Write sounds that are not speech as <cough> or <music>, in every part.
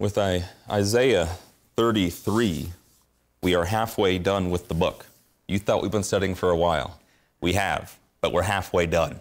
with Isaiah 33, we are halfway done with the book. You thought we've been studying for a while. We have, but we're halfway done.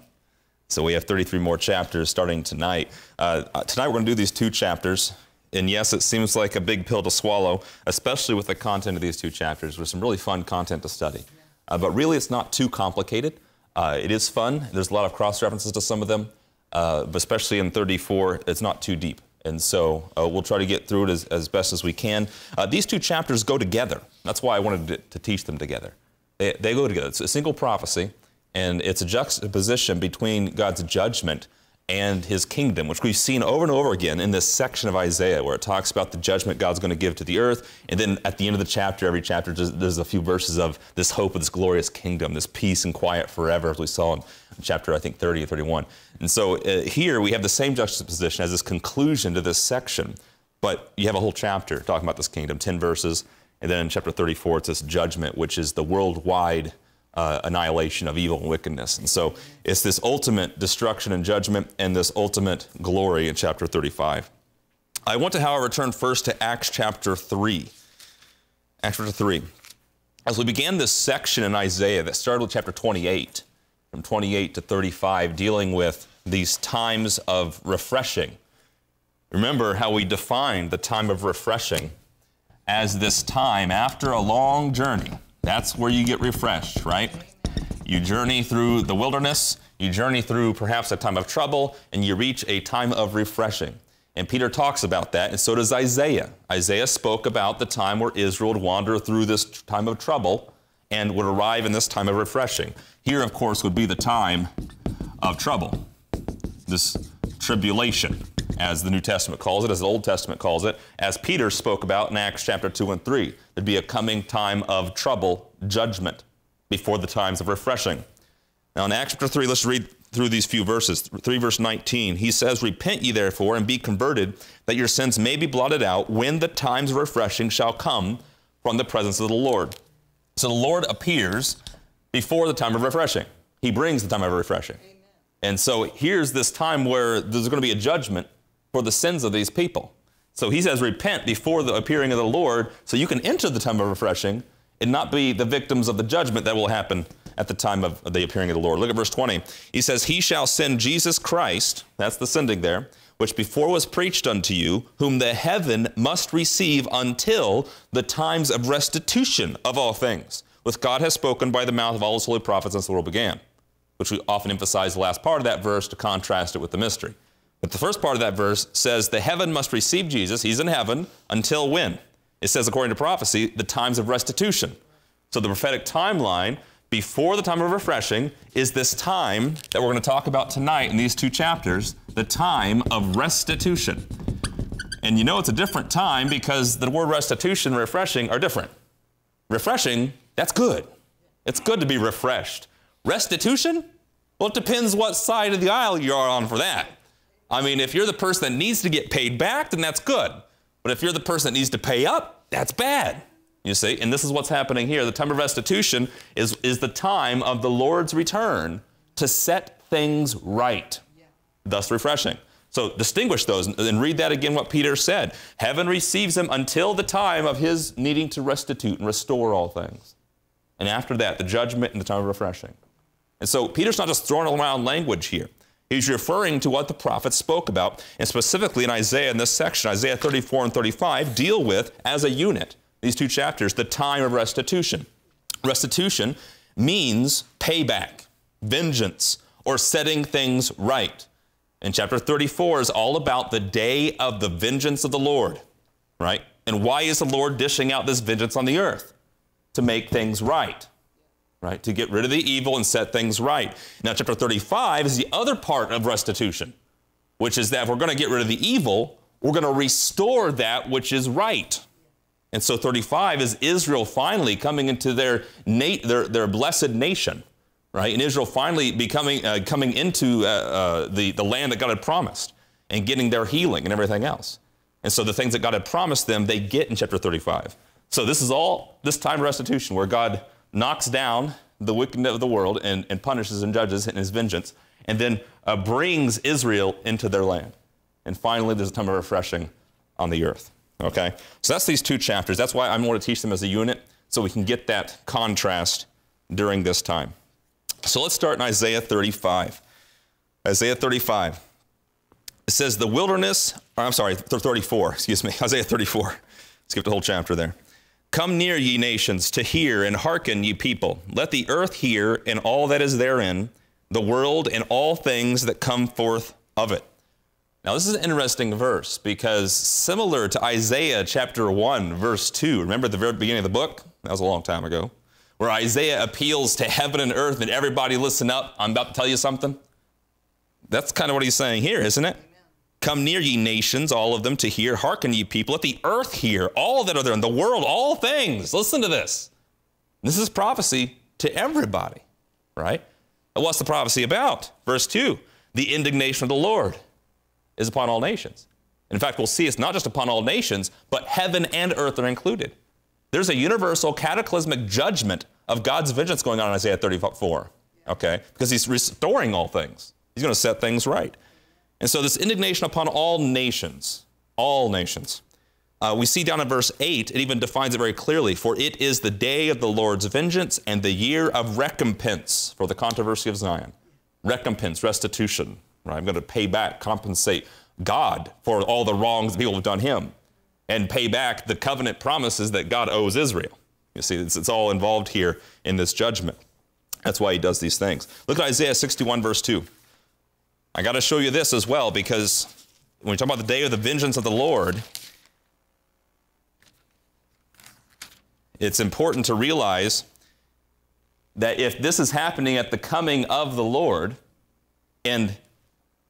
So we have 33 more chapters starting tonight. Uh, tonight we're going to do these two chapters. And yes, it seems like a big pill to swallow, especially with the content of these two chapters. There's some really fun content to study. Uh, but really, it's not too complicated. Uh, it is fun. There's a lot of cross references to some of them, uh, but especially in 34, it's not too deep. And so uh, we'll try to get through it as, as best as we can. Uh, these two chapters go together. That's why I wanted to, to teach them together. They, they go together. It's a single prophecy, and it's a juxtaposition between God's judgment and his kingdom, which we've seen over and over again in this section of Isaiah where it talks about the judgment God's going to give to the earth. And then at the end of the chapter, every chapter, there's a few verses of this hope of this glorious kingdom, this peace and quiet forever, as we saw in chapter, I think, 30 or 31. And so uh, here we have the same juxtaposition as this conclusion to this section, but you have a whole chapter talking about this kingdom, 10 verses. And then in chapter 34, it's this judgment, which is the worldwide uh, annihilation of evil and wickedness. And so it's this ultimate destruction and judgment and this ultimate glory in chapter 35. I want to, however, turn first to Acts chapter 3. Acts chapter 3. As we began this section in Isaiah that started with chapter 28, from 28 to 35, dealing with these times of refreshing. Remember how we defined the time of refreshing as this time after a long journey that's where you get refreshed, right? You journey through the wilderness, you journey through perhaps a time of trouble, and you reach a time of refreshing. And Peter talks about that, and so does Isaiah. Isaiah spoke about the time where Israel would wander through this time of trouble and would arrive in this time of refreshing. Here, of course, would be the time of trouble, this tribulation, as the New Testament calls it, as the Old Testament calls it, as Peter spoke about in Acts chapter 2 and 3. There'd be a coming time of trouble, judgment, before the times of refreshing. Now, in Acts chapter 3, let's read through these few verses. 3 verse 19, he says, Repent ye therefore and be converted, that your sins may be blotted out when the times of refreshing shall come from the presence of the Lord. So the Lord appears before the time of refreshing. He brings the time of refreshing. Amen. And so here's this time where there's going to be a judgment for the sins of these people. So he says, repent before the appearing of the Lord so you can enter the time of refreshing and not be the victims of the judgment that will happen at the time of the appearing of the Lord. Look at verse 20. He says, He shall send Jesus Christ, that's the sending there, which before was preached unto you, whom the heaven must receive until the times of restitution of all things, which God has spoken by the mouth of all his holy prophets since the world began, which we often emphasize the last part of that verse to contrast it with the mystery. But the first part of that verse says the heaven must receive Jesus. He's in heaven until when? It says, according to prophecy, the times of restitution. So the prophetic timeline before the time of refreshing is this time that we're going to talk about tonight in these two chapters, the time of restitution. And you know it's a different time because the word restitution and refreshing are different. Refreshing, that's good. It's good to be refreshed. Restitution? Well, it depends what side of the aisle you're on for that. I mean, if you're the person that needs to get paid back, then that's good. But if you're the person that needs to pay up, that's bad. You see? And this is what's happening here. The time of restitution is, is the time of the Lord's return to set things right, thus refreshing. So distinguish those and read that again what Peter said. Heaven receives him until the time of his needing to restitute and restore all things. And after that, the judgment and the time of refreshing. And so Peter's not just throwing around language here. He's referring to what the prophets spoke about, and specifically in Isaiah, in this section, Isaiah 34 and 35, deal with, as a unit, these two chapters, the time of restitution. Restitution means payback, vengeance, or setting things right. And chapter 34 is all about the day of the vengeance of the Lord, right? And why is the Lord dishing out this vengeance on the earth? To make things right right? To get rid of the evil and set things right. Now, chapter 35 is the other part of restitution, which is that if we're going to get rid of the evil, we're going to restore that which is right. And so 35 is Israel finally coming into their, their, their blessed nation, right? And Israel finally becoming, uh, coming into uh, uh, the, the land that God had promised and getting their healing and everything else. And so the things that God had promised them, they get in chapter 35. So this is all this time restitution where God knocks down the wickedness of the world and, and punishes and judges in his vengeance, and then uh, brings Israel into their land. And finally, there's a time of refreshing on the earth. Okay? So that's these two chapters. That's why I'm going to teach them as a unit so we can get that contrast during this time. So let's start in Isaiah 35. Isaiah 35. It says, The wilderness, I'm sorry, 34, excuse me, <laughs> Isaiah 34. Skip the whole chapter there. Come near, ye nations, to hear, and hearken, ye people. Let the earth hear, and all that is therein, the world, and all things that come forth of it. Now, this is an interesting verse because similar to Isaiah chapter 1, verse 2, remember at the very beginning of the book? That was a long time ago, where Isaiah appeals to heaven and earth and everybody listen up. I'm about to tell you something. That's kind of what he's saying here, isn't it? Come near, ye nations, all of them, to hear. Hearken, ye people. Let the earth hear, all that are there in the world, all things. Listen to this. This is prophecy to everybody, right? And what's the prophecy about? Verse 2 The indignation of the Lord is upon all nations. In fact, we'll see it's not just upon all nations, but heaven and earth are included. There's a universal cataclysmic judgment of God's vengeance going on in Isaiah 34, okay? Because he's restoring all things. He's going to set things right. And so this indignation upon all nations, all nations. Uh, we see down in verse 8, it even defines it very clearly. For it is the day of the Lord's vengeance and the year of recompense for the controversy of Zion. Recompense, restitution, right? I'm going to pay back, compensate God for all the wrongs people have done him, and pay back the covenant promises that God owes Israel. You see, it's, it's all involved here in this judgment. That's why he does these things. Look at Isaiah 61, verse 2. I got to show you this as well because when we talk about the day of the vengeance of the Lord, it's important to realize that if this is happening at the coming of the Lord, and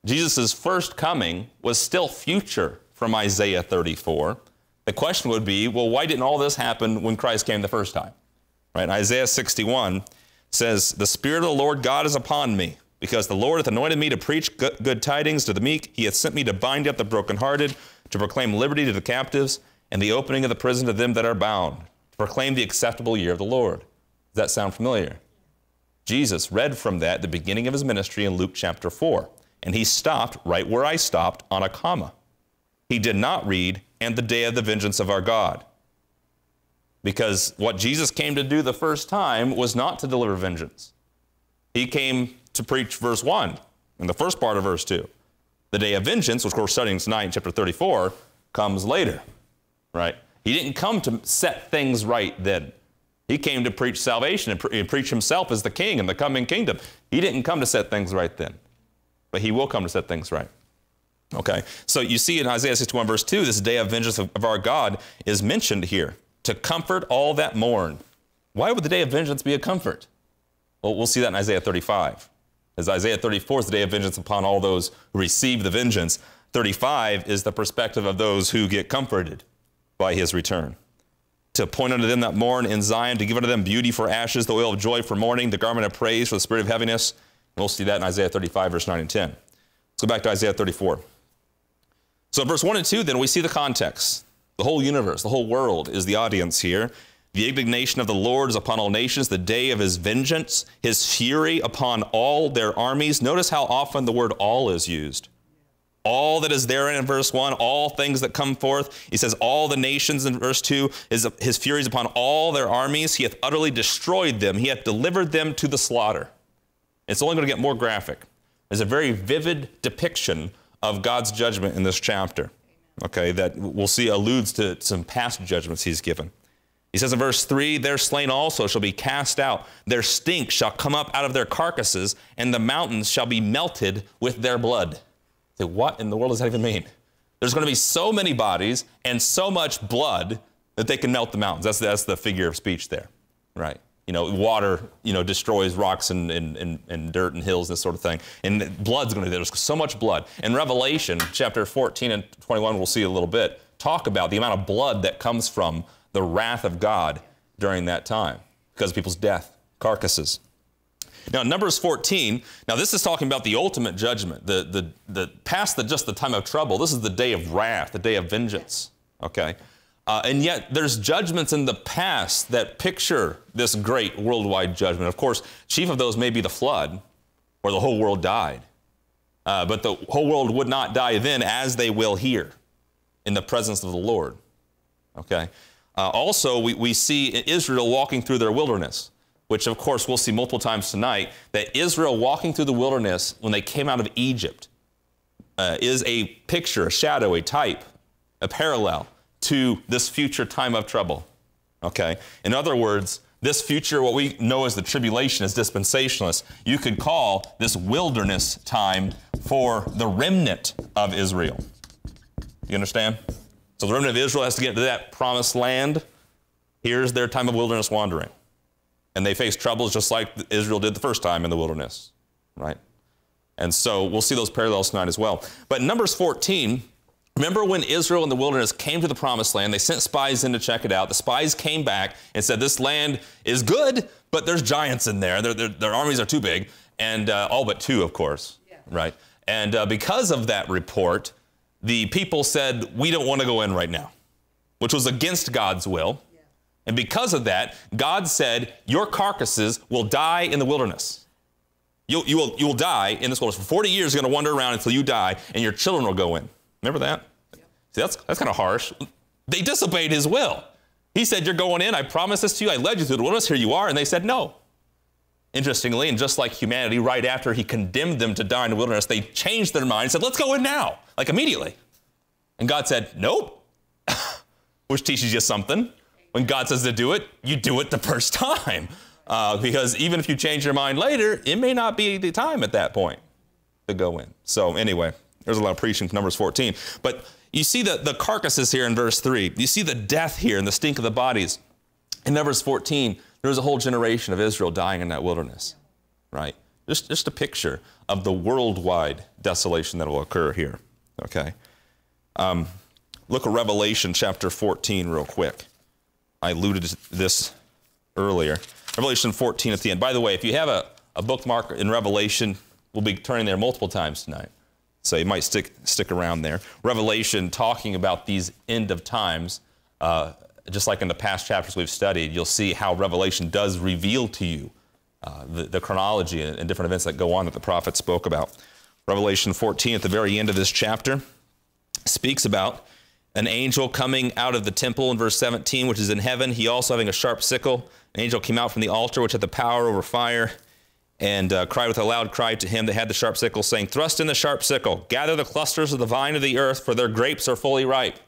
Jesus' first coming was still future from Isaiah 34, the question would be well, why didn't all this happen when Christ came the first time? Right? Isaiah 61 says, The Spirit of the Lord God is upon me because the Lord hath anointed me to preach good tidings to the meek. He hath sent me to bind up the brokenhearted, to proclaim liberty to the captives, and the opening of the prison to them that are bound, to proclaim the acceptable year of the Lord. Does that sound familiar? Jesus read from that the beginning of his ministry in Luke chapter 4, and he stopped right where I stopped on a comma. He did not read, and the day of the vengeance of our God. Because what Jesus came to do the first time was not to deliver vengeance. He came to preach verse 1 and the first part of verse 2. The day of vengeance, which we're studying tonight in chapter 34, comes later, right? He didn't come to set things right then. He came to preach salvation and, pre- preach himself as the king and the coming kingdom. He didn't come to set things right then, but he will come to set things right. Okay, so you see in Isaiah 61, verse 2, this day of vengeance of, of our God is mentioned here to comfort all that mourn. Why would the day of vengeance be a comfort? Well, we'll see that in Isaiah 35. As Isaiah 34 is the day of vengeance upon all those who receive the vengeance, 35 is the perspective of those who get comforted by his return. To point unto them that mourn in Zion, to give unto them beauty for ashes, the oil of joy for mourning, the garment of praise for the spirit of heaviness. And we'll see that in Isaiah 35, verse 9 and 10. Let's go back to Isaiah 34. So, verse 1 and 2, then we see the context. The whole universe, the whole world is the audience here. The indignation of the Lord is upon all nations, the day of his vengeance, his fury upon all their armies. Notice how often the word all is used. All that is therein in verse 1, all things that come forth. He says, All the nations in verse 2, his, his fury is upon all their armies. He hath utterly destroyed them, he hath delivered them to the slaughter. It's only going to get more graphic. There's a very vivid depiction of God's judgment in this chapter, okay, that we'll see alludes to some past judgments he's given. He says in verse 3 Their slain also shall be cast out, their stink shall come up out of their carcasses, and the mountains shall be melted with their blood. Say, what in the world does that even mean? There's going to be so many bodies and so much blood that they can melt the mountains. That's, that's the figure of speech there, right? You know, water, you know, destroys rocks and, and, and, and dirt and hills and this sort of thing. And blood's going to be there. There's so much blood. In Revelation chapter 14 and 21, we'll see a little bit, talk about the amount of blood that comes from the wrath of God during that time because of people's death, carcasses. Now, Numbers 14, now this is talking about the ultimate judgment, the, the, the past the, just the time of trouble. This is the day of wrath, the day of vengeance, okay? Uh, and yet there's judgments in the past that picture this great worldwide judgment. Of course, chief of those may be the flood, where the whole world died. Uh, but the whole world would not die then as they will here in the presence of the Lord. Okay? Uh, also, we, we see Israel walking through their wilderness, which of course we'll see multiple times tonight, that Israel walking through the wilderness when they came out of Egypt uh, is a picture, a shadow, a type, a parallel to this future time of trouble. Okay? In other words, this future, what we know as the tribulation, is dispensationalist. You could call this wilderness time for the remnant of Israel. You understand? So the remnant of Israel has to get to that promised land. Here's their time of wilderness wandering. And they face troubles just like Israel did the first time in the wilderness, right? And so we'll see those parallels tonight as well. But Numbers 14, remember when Israel in the wilderness came to the promised land, they sent spies in to check it out. The spies came back and said, This land is good, but there's giants in there. Their, their, their armies are too big, and uh, all but two, of course, yeah. right? And uh, because of that report, the people said, We don't want to go in right now, which was against God's will. Yeah. And because of that, God said, Your carcasses will die in the wilderness. You'll, you, will, you will die in this wilderness. For 40 years, you're going to wander around until you die, and your children will go in. Remember that? Yeah. See, that's, that's kind of harsh. They disobeyed his will. He said, You're going in. I promised this to you. I led you through the wilderness. Here you are. And they said, No. Interestingly, and just like humanity, right after he condemned them to die in the wilderness, they changed their mind and said, Let's go in now, like immediately. And God said, Nope, <laughs> which teaches you something. When God says to do it, you do it the first <laughs> time. Uh, because even if you change your mind later, it may not be the time at that point to go in. So, anyway, there's a lot of preaching from Numbers 14. But you see the, the carcasses here in verse 3. You see the death here and the stink of the bodies. In Numbers 14, there was a whole generation of Israel dying in that wilderness, right? Just, just a picture of the worldwide desolation that will occur here, okay? Um, look at Revelation chapter 14 real quick. I alluded to this earlier. Revelation 14 at the end. By the way, if you have a, a bookmark in Revelation, we'll be turning there multiple times tonight. So you might stick, stick around there. Revelation talking about these end of times. Uh, just like in the past chapters we've studied, you'll see how Revelation does reveal to you uh, the, the, chronology and, and, different events that go on that the prophet spoke about. Revelation 14, at the very end of this chapter, speaks about an angel coming out of the temple in verse 17, which is in heaven. He also having a sharp sickle. An angel came out from the altar, which had the power over fire, and uh, cried with a loud cry to him that had the sharp sickle, saying, Thrust in the sharp sickle, gather the clusters of the vine of the earth, for their grapes are fully ripe.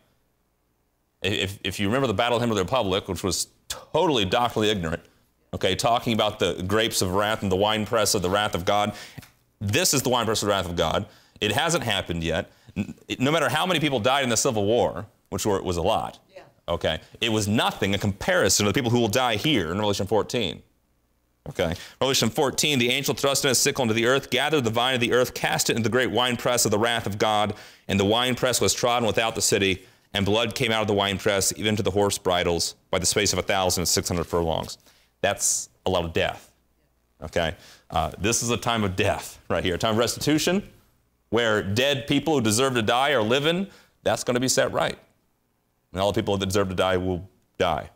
If, if you remember the Battle Hymn of the Republic, which was totally doctrinally ignorant, okay, talking about the grapes of wrath and the winepress of the wrath of God, this is the winepress of the wrath of God. It hasn't happened yet. No matter how many people died in the Civil War, which was a lot, yeah. okay, it was nothing in comparison to the people who will die here in Revelation 14. Okay. Revelation 14, the angel thrust in his sickle into the earth, gathered the vine of the earth, cast it into the great winepress of the wrath of God, and the winepress was trodden without the city, and blood came out of the winepress, even to the horse bridles, by the space of a thousand and six hundred furlongs. That's a lot of death. Okay? Uh, this is a time of death right here, a time of restitution, where dead people who deserve to die are living. That's going to be set right. And all the people that deserve to die will die.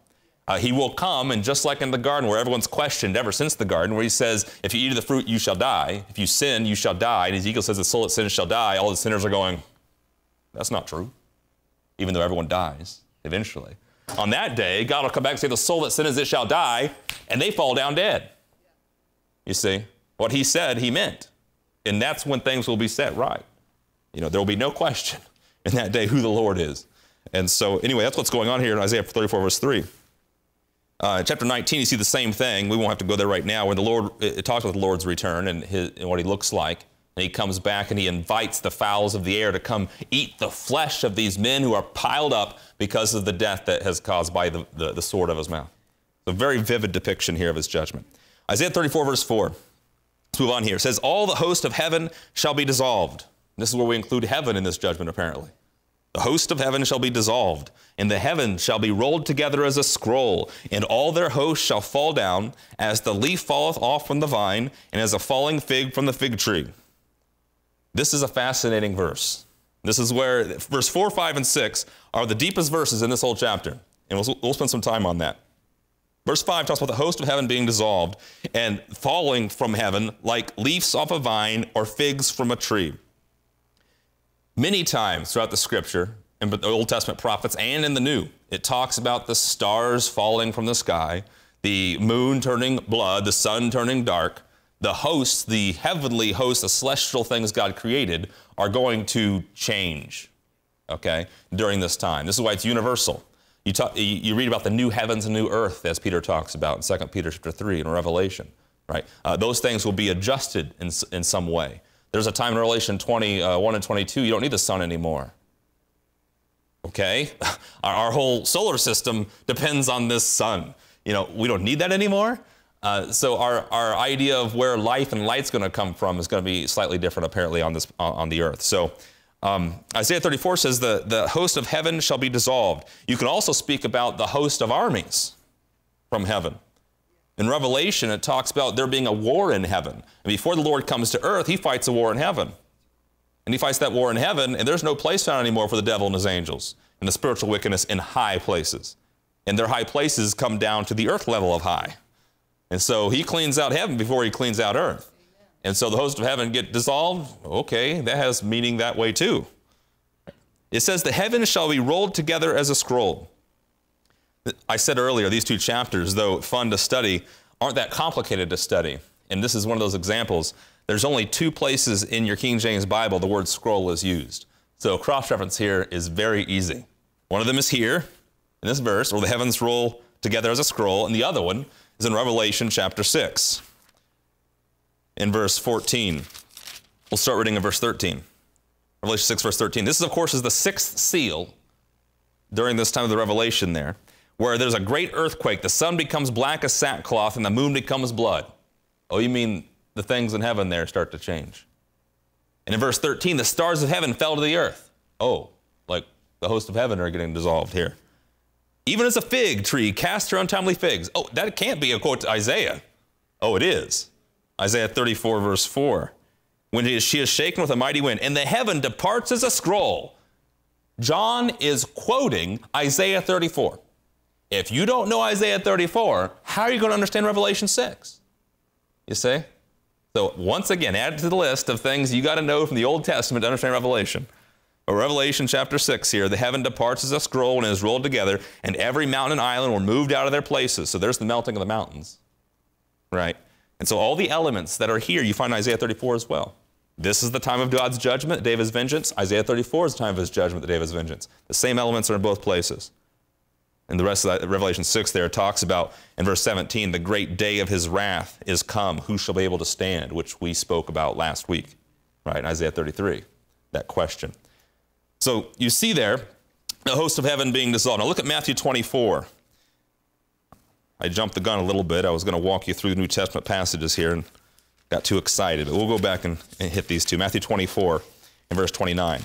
Uh, he will come, and just like in the garden, where everyone's questioned ever since the garden, where he says, If you eat of the fruit, you shall die. If you sin, you shall die. And Ezekiel says, The soul that sins shall die. All the sinners are going, That's not true even though everyone dies eventually. On that day, God will come back and say, The soul that sinneth, it shall die, and they fall down dead. You see, what he said, he meant. And that's when things will be set right. You know, there will be no question <laughs> in that day who the Lord is. And so, anyway, that's what's going on here in Isaiah 34, verse 3. Uh, chapter 19, you see the same thing. We won't have to go there right now, When the Lord, it talks about the Lord's return and, his, and what he looks like. And he comes back and he invites the fowls of the air to come eat the flesh of these men who are piled up because of the death that has caused by the, the, the sword of his mouth. It's a very vivid depiction here of his judgment. Isaiah 34, verse 4. Let's move on here. It says, All the host of heaven shall be dissolved. This is where we include heaven in this judgment, apparently. The host of heaven shall be dissolved, and the heavens shall be rolled together as a scroll, and all their hosts shall fall down, as the leaf falleth off from the vine, and as a falling fig from the fig tree. This is a fascinating verse. This is where verse 4, 5, and 6 are the deepest verses in this whole chapter. And we'll, we'll spend some time on that. Verse 5 talks about the host of heaven being dissolved and falling from heaven like leaves off a vine or figs from a tree. Many times throughout the scripture, in the Old Testament prophets and in the New. It talks about the stars falling from the sky, the moon turning blood, the sun turning dark. The hosts, the heavenly hosts, the celestial things God created are going to change, okay, during this time. This is why it's universal. You, talk, you read about the new heavens and new earth, as Peter talks about in 2 Peter chapter 3 in Revelation, right? Uh, those things will be adjusted in, in some way. There's a time in Revelation 21 uh, and 22, you don't need the sun anymore. Okay? <laughs> Our, whole solar system depends on this sun. You know, we don't need that anymore. Uh, so our, our idea of where life and light's going to come from is going to be slightly different, apparently, on this on the earth. So um, Isaiah 34 says, the, the host of heaven shall be dissolved. You can also speak about the host of armies from heaven. In Revelation, it talks about there being a war in heaven. And before the Lord comes to earth, he fights a war in heaven. And he fights that war in heaven, and there's no place found anymore for the devil and his angels and the spiritual wickedness in high places. And their high places come down to the earth level of high. And so he cleans out heaven before he cleans out earth. And so the host of heaven get dissolved. Okay, that has meaning that way too. It says, The heavens shall be rolled together as a scroll. I said earlier, these two chapters, though fun to study, aren't that complicated to study. And this is one of those examples. There's only two places in your King James Bible the word scroll is used. So cross reference here is very easy. One of them is here in this verse, where the heavens roll together as a scroll, and the other one is in Revelation chapter 6 in verse 14. We'll start reading in verse 13. Revelation 6, verse 13. This, is, of course, is the sixth seal during this time of the revelation there, where there's a great earthquake. The sun becomes black as sackcloth and the moon becomes blood. Oh, you mean the things in heaven there start to change. And in verse 13, the stars of heaven fell to the earth. Oh, like the host of heaven are getting dissolved here. Even as a fig tree casts her untimely figs. Oh, that can't be a quote to Isaiah. Oh, it is. Isaiah 34, verse 4. When she is shaken with a mighty wind, and the heaven departs as a scroll. John is quoting Isaiah 34. If you don't know Isaiah 34, how are you going to understand Revelation 6? You see? So, once again, add to the list of things you got to know from the Old Testament to understand Revelation. Revelation chapter 6 here, the heaven departs as a scroll and is rolled together, and every mountain and island were moved out of their places. So there's the melting of the mountains, right? And so all the elements that are here, you find Isaiah 34 as well. This is the time of God's judgment, the day of his vengeance. Isaiah 34 is the time of his judgment, the day of his vengeance. The same elements are in both places. And the rest of that, Revelation 6 there talks about, in verse 17, the great day of his wrath is come. Who shall be able to stand? Which we spoke about last week, right? In Isaiah 33, that question. So you see there the host of heaven being dissolved. Now look at Matthew 24. I jumped the gun a little bit. I was going to walk you through New Testament passages here and got too excited. But we'll go back and, and hit these two. Matthew 24 and verse 29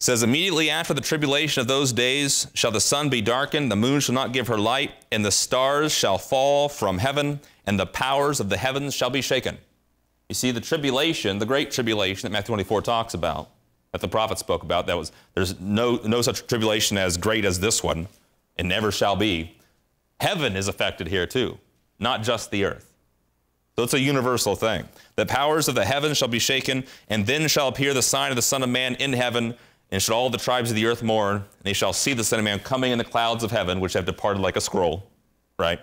says immediately after the tribulation of those days shall the sun be darkened the moon shall not give her light and the stars shall fall from heaven and the powers of the heavens shall be shaken you see the tribulation the great tribulation that matthew 24 talks about that the prophet spoke about that was there's no no such tribulation as great as this one and never shall be. Heaven is affected here too, not just the earth. So it's a universal thing. The powers of the heavens shall be shaken, and then shall appear the sign of the Son of Man in heaven, and shall all the tribes of the earth mourn, and they shall see the Son of Man coming in the clouds of heaven, which have departed like a scroll, right?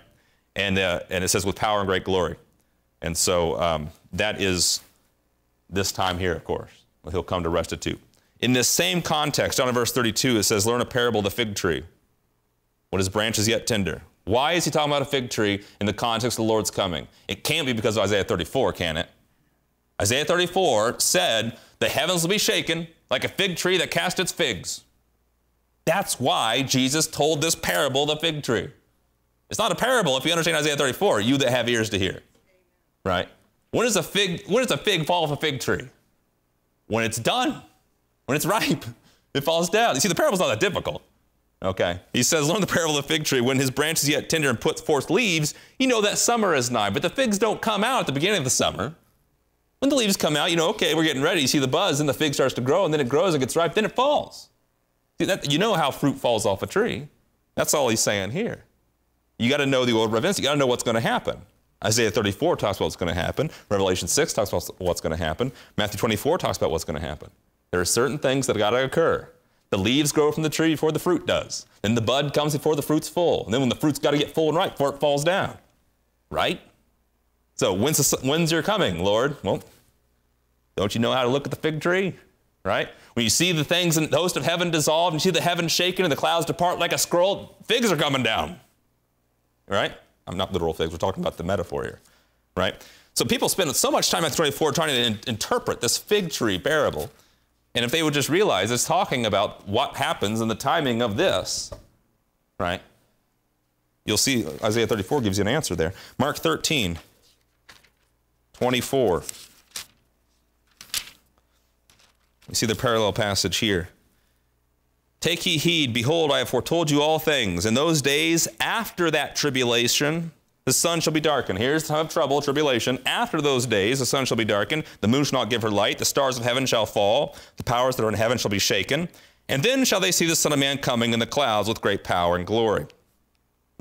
And, uh, and it says with power and great glory. And so um, that is this time here, of course. He'll come to restitute. In this same context, down in verse 32, it says, Learn a parable of the fig tree when his branch is yet tender. Why is he talking about a fig tree in the context of the Lord's coming? It can't be because of Isaiah 34, can it? Isaiah 34 said, The heavens will be shaken like a fig tree that cast its figs. That's why Jesus told this parable, the fig tree. It's not a parable if you understand Isaiah 34, you that have ears to hear. Right? When does a fig, when does a fig fall off a fig tree? When it's done, when it's ripe, <laughs> it falls down. You see, the parable's not that difficult. Okay. He says, Learn the parable of the fig tree. When his branch is yet tender and puts forth leaves, you know that summer is nigh. But the figs don't come out at the beginning of the summer. When the leaves come out, you know, okay, we're getting ready. You see the buzz, and the fig starts to grow, and then it grows, and gets ripe, then it falls. See, that, you know how fruit falls off a tree. That's all he's saying here. You got to know the order of events. You got to know what's going to happen. Isaiah 34 talks about what's going to happen. Revelation 6 talks about what's going to happen. Matthew 24 talks about what's going to happen. There are certain things that have got to occur. The leaves grow from the tree before the fruit does. Then the bud comes before the fruit's full. And then when the fruit's got to get full and ripe before it falls down. Right? So when's, the, when's your coming, Lord? Well, don't you know how to look at the fig tree? Right? When you see the things in the host of heaven dissolve, and you see the heavens shaken and the clouds depart like a scroll, figs are coming down. Right? I'm not literal figs, we're talking about the metaphor here. Right? So people spend so much time at 24 trying to in- interpret this fig tree parable. And if they would just realize it's talking about what happens in the timing of this, right? You'll see Isaiah 34 gives you an answer there. Mark 13, 24. You see the parallel passage here. Take ye heed, behold, I have foretold you all things. In those days after that tribulation, the sun shall be darkened. Here's the time of trouble, tribulation. After those days, the sun shall be darkened, the moon shall not give her light, the stars of heaven shall fall, the powers that are in heaven shall be shaken. And then shall they see the Son of Man coming in the clouds with great power and glory.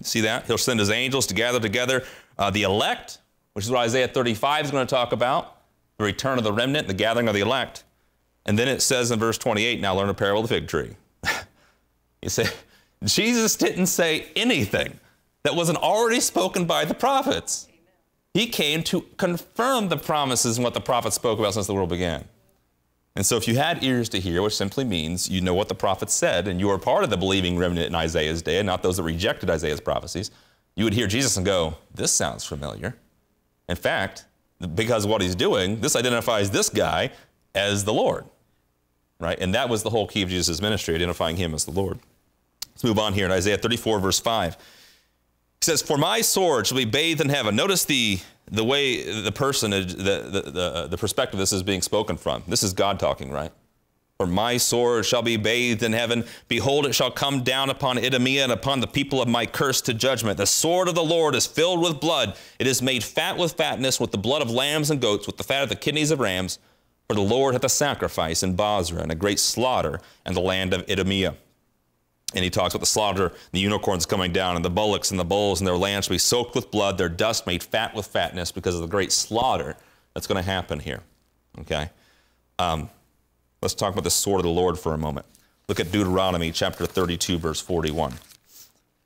See that? He'll send his angels to gather together uh, the elect, which is what Isaiah 35 is going to talk about the return of the remnant, the gathering of the elect. And then it says in verse 28, now learn a parable of the fig tree. <laughs> you say, Jesus didn't say anything that wasn't already spoken by the prophets. He came to confirm the promises and what the prophets spoke about since the world began. And so, if you had ears to hear, which simply means you know what the prophets said, and you are part of the believing remnant in Isaiah's day, and not those that rejected Isaiah's prophecies, you would hear Jesus and go, This sounds familiar. In fact, because of what he's doing, this identifies this guy as the Lord. Right? And that was the whole key of Jesus' ministry, identifying him as the Lord. Let's move on here in Isaiah 34, verse 5. He says, For my sword shall be bathed in heaven. Notice the, the way the personage, the, the, the, the perspective this is being spoken from. This is God talking, right? For my sword shall be bathed in heaven. Behold, it shall come down upon Idumea and upon the people of my curse to judgment. The sword of the Lord is filled with blood. It is made fat with fatness, with the blood of lambs and goats, with the fat of the kidneys of rams. For the Lord hath a sacrifice in Bozrah, and a great slaughter in the land of Idumea. And he talks about the slaughter, the unicorns coming down, and the bullocks and the bulls, and their lands shall be soaked with blood, their dust made fat with fatness because of the great slaughter that's going to happen here. Okay? Um, let's talk about the sword of the Lord for a moment. Look at Deuteronomy chapter 32, verse 41.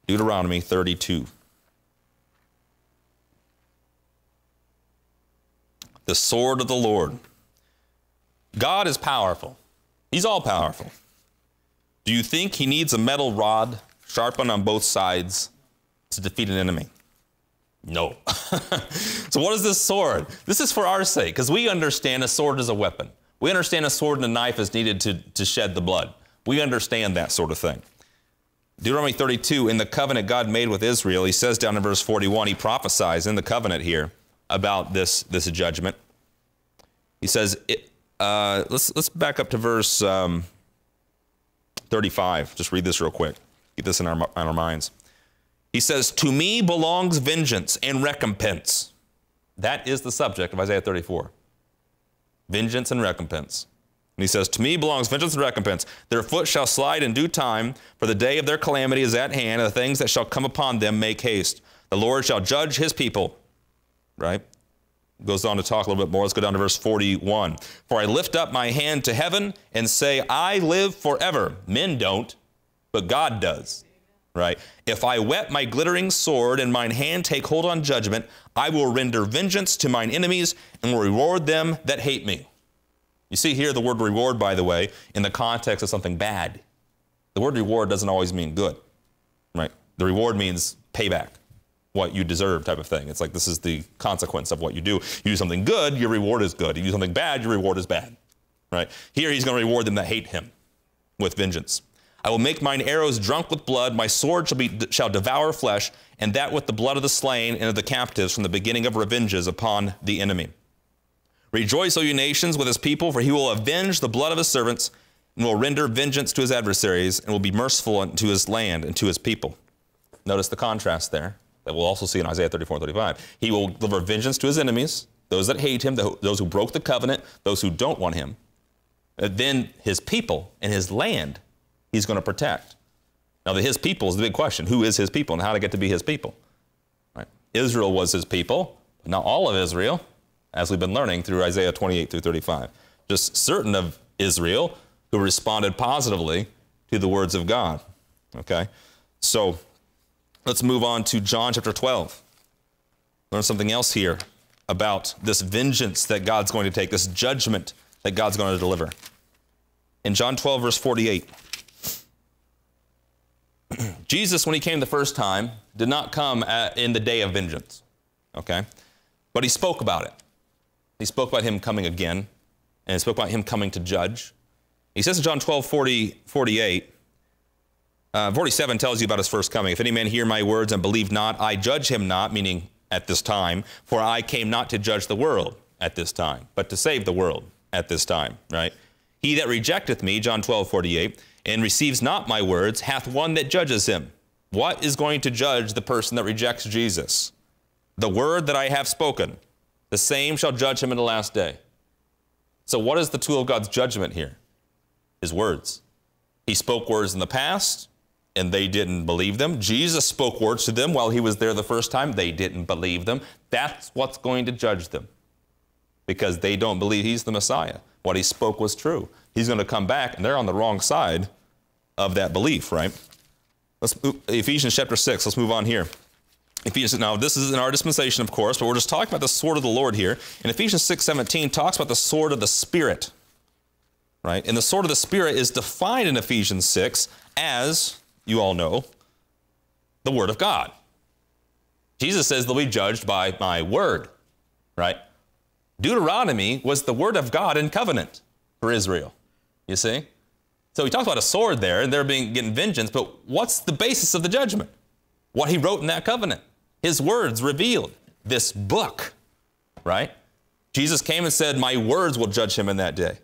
Deuteronomy 32. The sword of the Lord. God is powerful, He's all powerful. Do you think he needs a metal rod sharpened on both sides to defeat an enemy? No. <laughs> so, what is this sword? This is for our sake, because we understand a sword is a weapon. We understand a sword and a knife is needed to, to shed the blood. We understand that sort of thing. Deuteronomy 32, in the covenant God made with Israel, he says down in verse 41, he prophesies in the covenant here about this, this judgment. He says, it, uh, let's, let's back up to verse um, 35. Just read this real quick. Get this in our, in our minds. He says, To me belongs vengeance and recompense. That is the subject of Isaiah 34. Vengeance and recompense. And he says, To me belongs vengeance and recompense. Their foot shall slide in due time, for the day of their calamity is at hand, and the things that shall come upon them make haste. The Lord shall judge his people. Right? Goes on to talk a little bit more. Let's go down to verse 41. For I lift up my hand to heaven and say, I live forever. Men don't, but God does. Right? If I whet my glittering sword and mine hand take hold on judgment, I will render vengeance to mine enemies and will reward them that hate me. You see here the word reward, by the way, in the context of something bad. The word reward doesn't always mean good. Right? The reward means payback what you deserve type of thing. It's like this is the consequence of what you do. You do something good, your reward is good. You do something bad, your reward is bad. Right? Here he's going to reward them that hate him with vengeance. I will make mine arrows drunk with blood, my sword shall, be, shall devour flesh, and that with the blood of the slain and of the captives from the beginning of revenges upon the enemy. Rejoice, O you nations, with his people, for he will avenge the blood of his servants, and will render vengeance to his adversaries, and will be merciful unto his land and to his people. Notice the contrast there that we'll also see in Isaiah 34 and 35. He will deliver vengeance to his enemies, those that hate him, those who broke the covenant, those who don't want him. And then his people and his land he's going to protect. Now, the his people is the big question. Who is his people and how to get to be his people? Right? Israel was his people, but not all of Israel, as we've been learning through Isaiah 28 through 35. Just certain of Israel, who responded positively to the words of God. Okay? So let's move on to John chapter 12. Learn something else here about this vengeance that God's going to take, this judgment that God's going to deliver. In John 12, verse 48, <clears throat> Jesus, when he came the first time, did not come at, in the day of vengeance, okay? But he spoke about it. He spoke about him coming again, and he spoke about him coming to judge. He says in John 12, 40, 48, uh, 47 tells you about his first coming. If any man hear my words and believe not, I judge him not, meaning at this time, for I came not to judge the world at this time, but to save the world at this time, right? He that rejecteth me, John 12, 48, and receives not my words, hath one that judges him. What is going to judge the person that rejects Jesus? The word that I have spoken, the same shall judge him in the last day. So, what is the tool of God's judgment here? His words. He spoke words in the past, and they didn't believe them. Jesus spoke words to them while he was there the first time. They didn't believe them. That's what's going to judge them because they don't believe he's the Messiah. What he spoke was true. He's going to come back, and they're on the wrong side of that belief, right? Let's Ephesians chapter 6. Let's move on here. Ephesians, now this is in our dispensation, of course, but we're just talking about the sword of the Lord here. And Ephesians 6 17 talks about the sword of the Spirit. Right? And the sword of the Spirit is defined in Ephesians 6 as you all know, the Word of God. Jesus says they'll be judged by my Word, right? Deuteronomy was the Word of God in covenant for Israel, you see? So he talks about a sword there, and they're being getting vengeance, but what's the basis of the judgment? What he wrote in that covenant. His words revealed this book, right? Jesus came and said, My words will judge him in that day.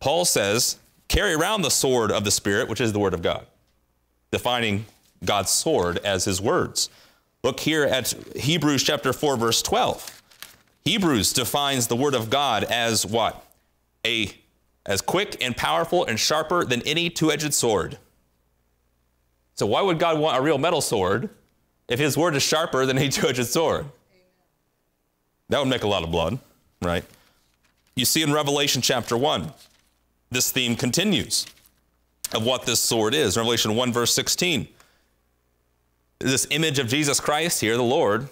Paul says, Carry around the sword of the Spirit, which is the Word of God defining God's sword as his words. Look here at Hebrews chapter 4 verse 12. Hebrews defines the word of God as what? A as quick and powerful and sharper than any two-edged sword. So why would God want a real metal sword if his word is sharper than a <laughs> two-edged sword? That would make a lot of blood, right? You see in Revelation chapter 1, this theme continues of what this sword is. Revelation 1, verse 16. This image of Jesus Christ here, the Lord,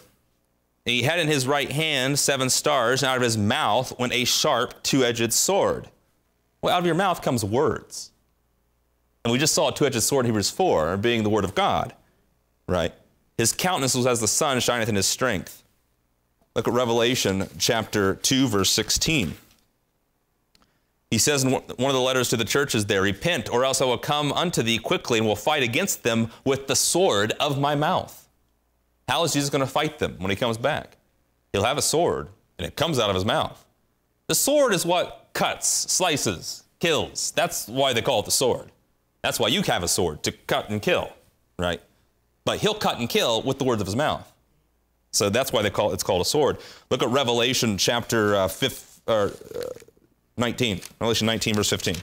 he had in his right hand seven stars, and out of his mouth went a sharp two edged sword. Well, out of your mouth comes words. And we just saw a two edged sword in Hebrews 4 being the word of God, right? His countenance was as the sun shineth in his strength. Look at Revelation chapter 2, verse 16. He says in one of the letters to the churches there, Repent, or else I will come unto thee quickly and will fight against them with the sword of my mouth. How is Jesus going to fight them when he comes back? He'll have a sword, and it comes out of his mouth. The sword is what cuts, slices, kills. That's why they call it the sword. That's why you have a sword, to cut and kill, right? But he'll cut and kill with the words of his mouth. So that's why they call it, it's called a sword. Look at Revelation chapter uh, 5, uh, 19. Revelation 19, verse 15.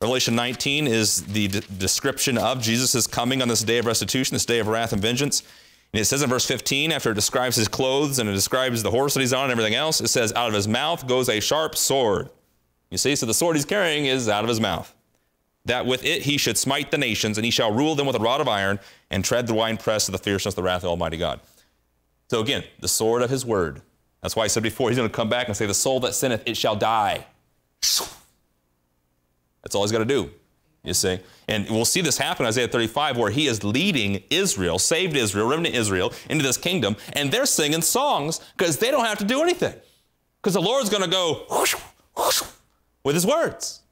Revelation 19 is the description of Jesus' coming on this day of restitution, this day of wrath and vengeance. And it says in verse 15, after it describes his clothes and it describes the horse that he's on and everything else, it says, Out of his mouth goes a sharp sword. You see, so the sword he's carrying is out of his mouth. That with it he should smite the nations, and he shall rule them with a rod of iron and tread the winepress of the fierceness of the wrath of Almighty God. So again, the sword of his word. That's why I said before, he's going to come back and say, The soul that sinneth, it shall die. That's all he's got to do, you see. And we'll see this happen in Isaiah 35, where he is leading Israel, saved Israel, remnant Israel, into this kingdom, and they're singing songs because they don't have to do anything. Because the Lord's going to go whoosh, whoosh, with his words,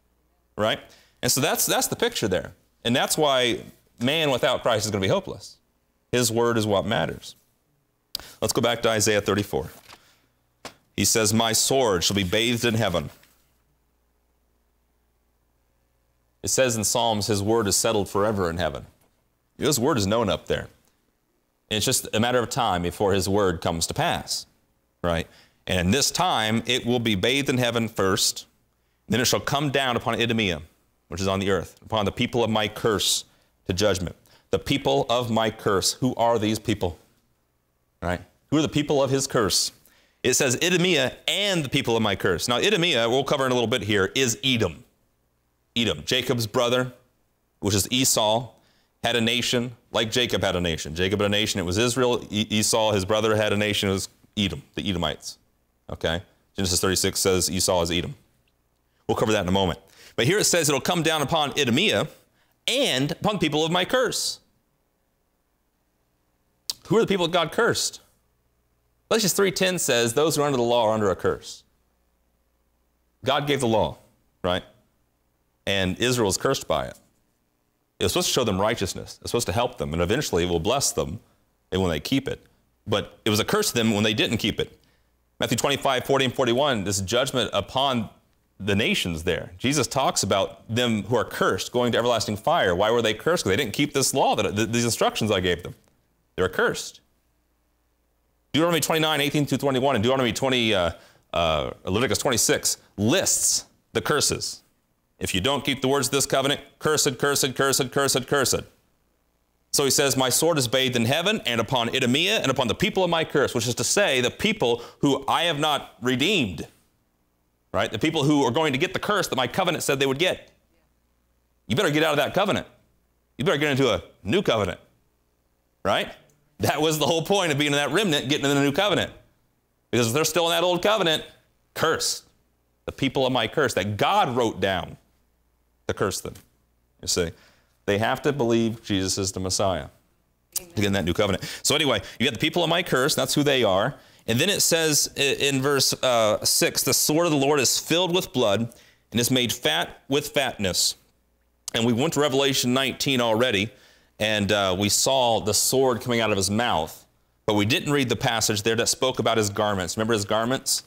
right? And so that's, that's the picture there. And that's why man without Christ is going to be hopeless. His word is what matters. Let's go back to Isaiah 34. He says, My sword shall be bathed in heaven. It says in Psalms, His word is settled forever in heaven. His word is known up there. It's just a matter of time before His word comes to pass, right? And in this time, it will be bathed in heaven first, then it shall come down upon Idumea, which is on the earth, upon the people of my curse to judgment. The people of my curse. Who are these people? Right? Who are the people of his curse? It says Idumea and the people of my curse. Now, Idumea, we'll cover in a little bit here, is Edom. Edom, Jacob's brother, which is Esau, had a nation like Jacob had a nation. Jacob had a nation, it was Israel. Esau, his brother, had a nation, it was Edom, the Edomites. Okay? Genesis 36 says Esau is Edom. We'll cover that in a moment. But here it says it'll come down upon Idumea and upon people of my curse. Who are the people that God cursed? Galatians 3.10 says those who are under the law are under a curse. God gave the law, right? And Israel is cursed by it. It was supposed to show them righteousness. It's supposed to help them, and eventually it will bless them when they keep it. But it was a curse to them when they didn't keep it. Matthew 25, 40 and 41, this judgment upon the nations there. Jesus talks about them who are cursed going to everlasting fire. Why were they cursed? Because they didn't keep this law, that, these instructions I gave them. They were cursed. Deuteronomy 29, 18 to 21, and Deuteronomy 20, uh, uh, Leviticus 26 lists the curses. If you don't keep the words of this covenant, cursed, cursed, cursed, cursed, cursed. So he says, My sword is bathed in heaven and upon Idumea and upon the people of my curse, which is to say, the people who I have not redeemed. Right? The people who are going to get the curse that my covenant said they would get. You better get out of that covenant. You better get into a new covenant. Right? That was the whole point of being in that remnant, getting in the new covenant. Because if they're still in that old covenant, curse. The people of my curse that God wrote down to curse them. You see? They have to believe Jesus is the Messiah Amen. to get in that new covenant. So, anyway, you got the people of my curse, that's who they are. And then it says in verse uh, 6 the sword of the Lord is filled with blood and is made fat with fatness. And we went to Revelation 19 already, and uh, we saw the sword coming out of his mouth. But we didn't read the passage there that spoke about his garments. Remember his garments?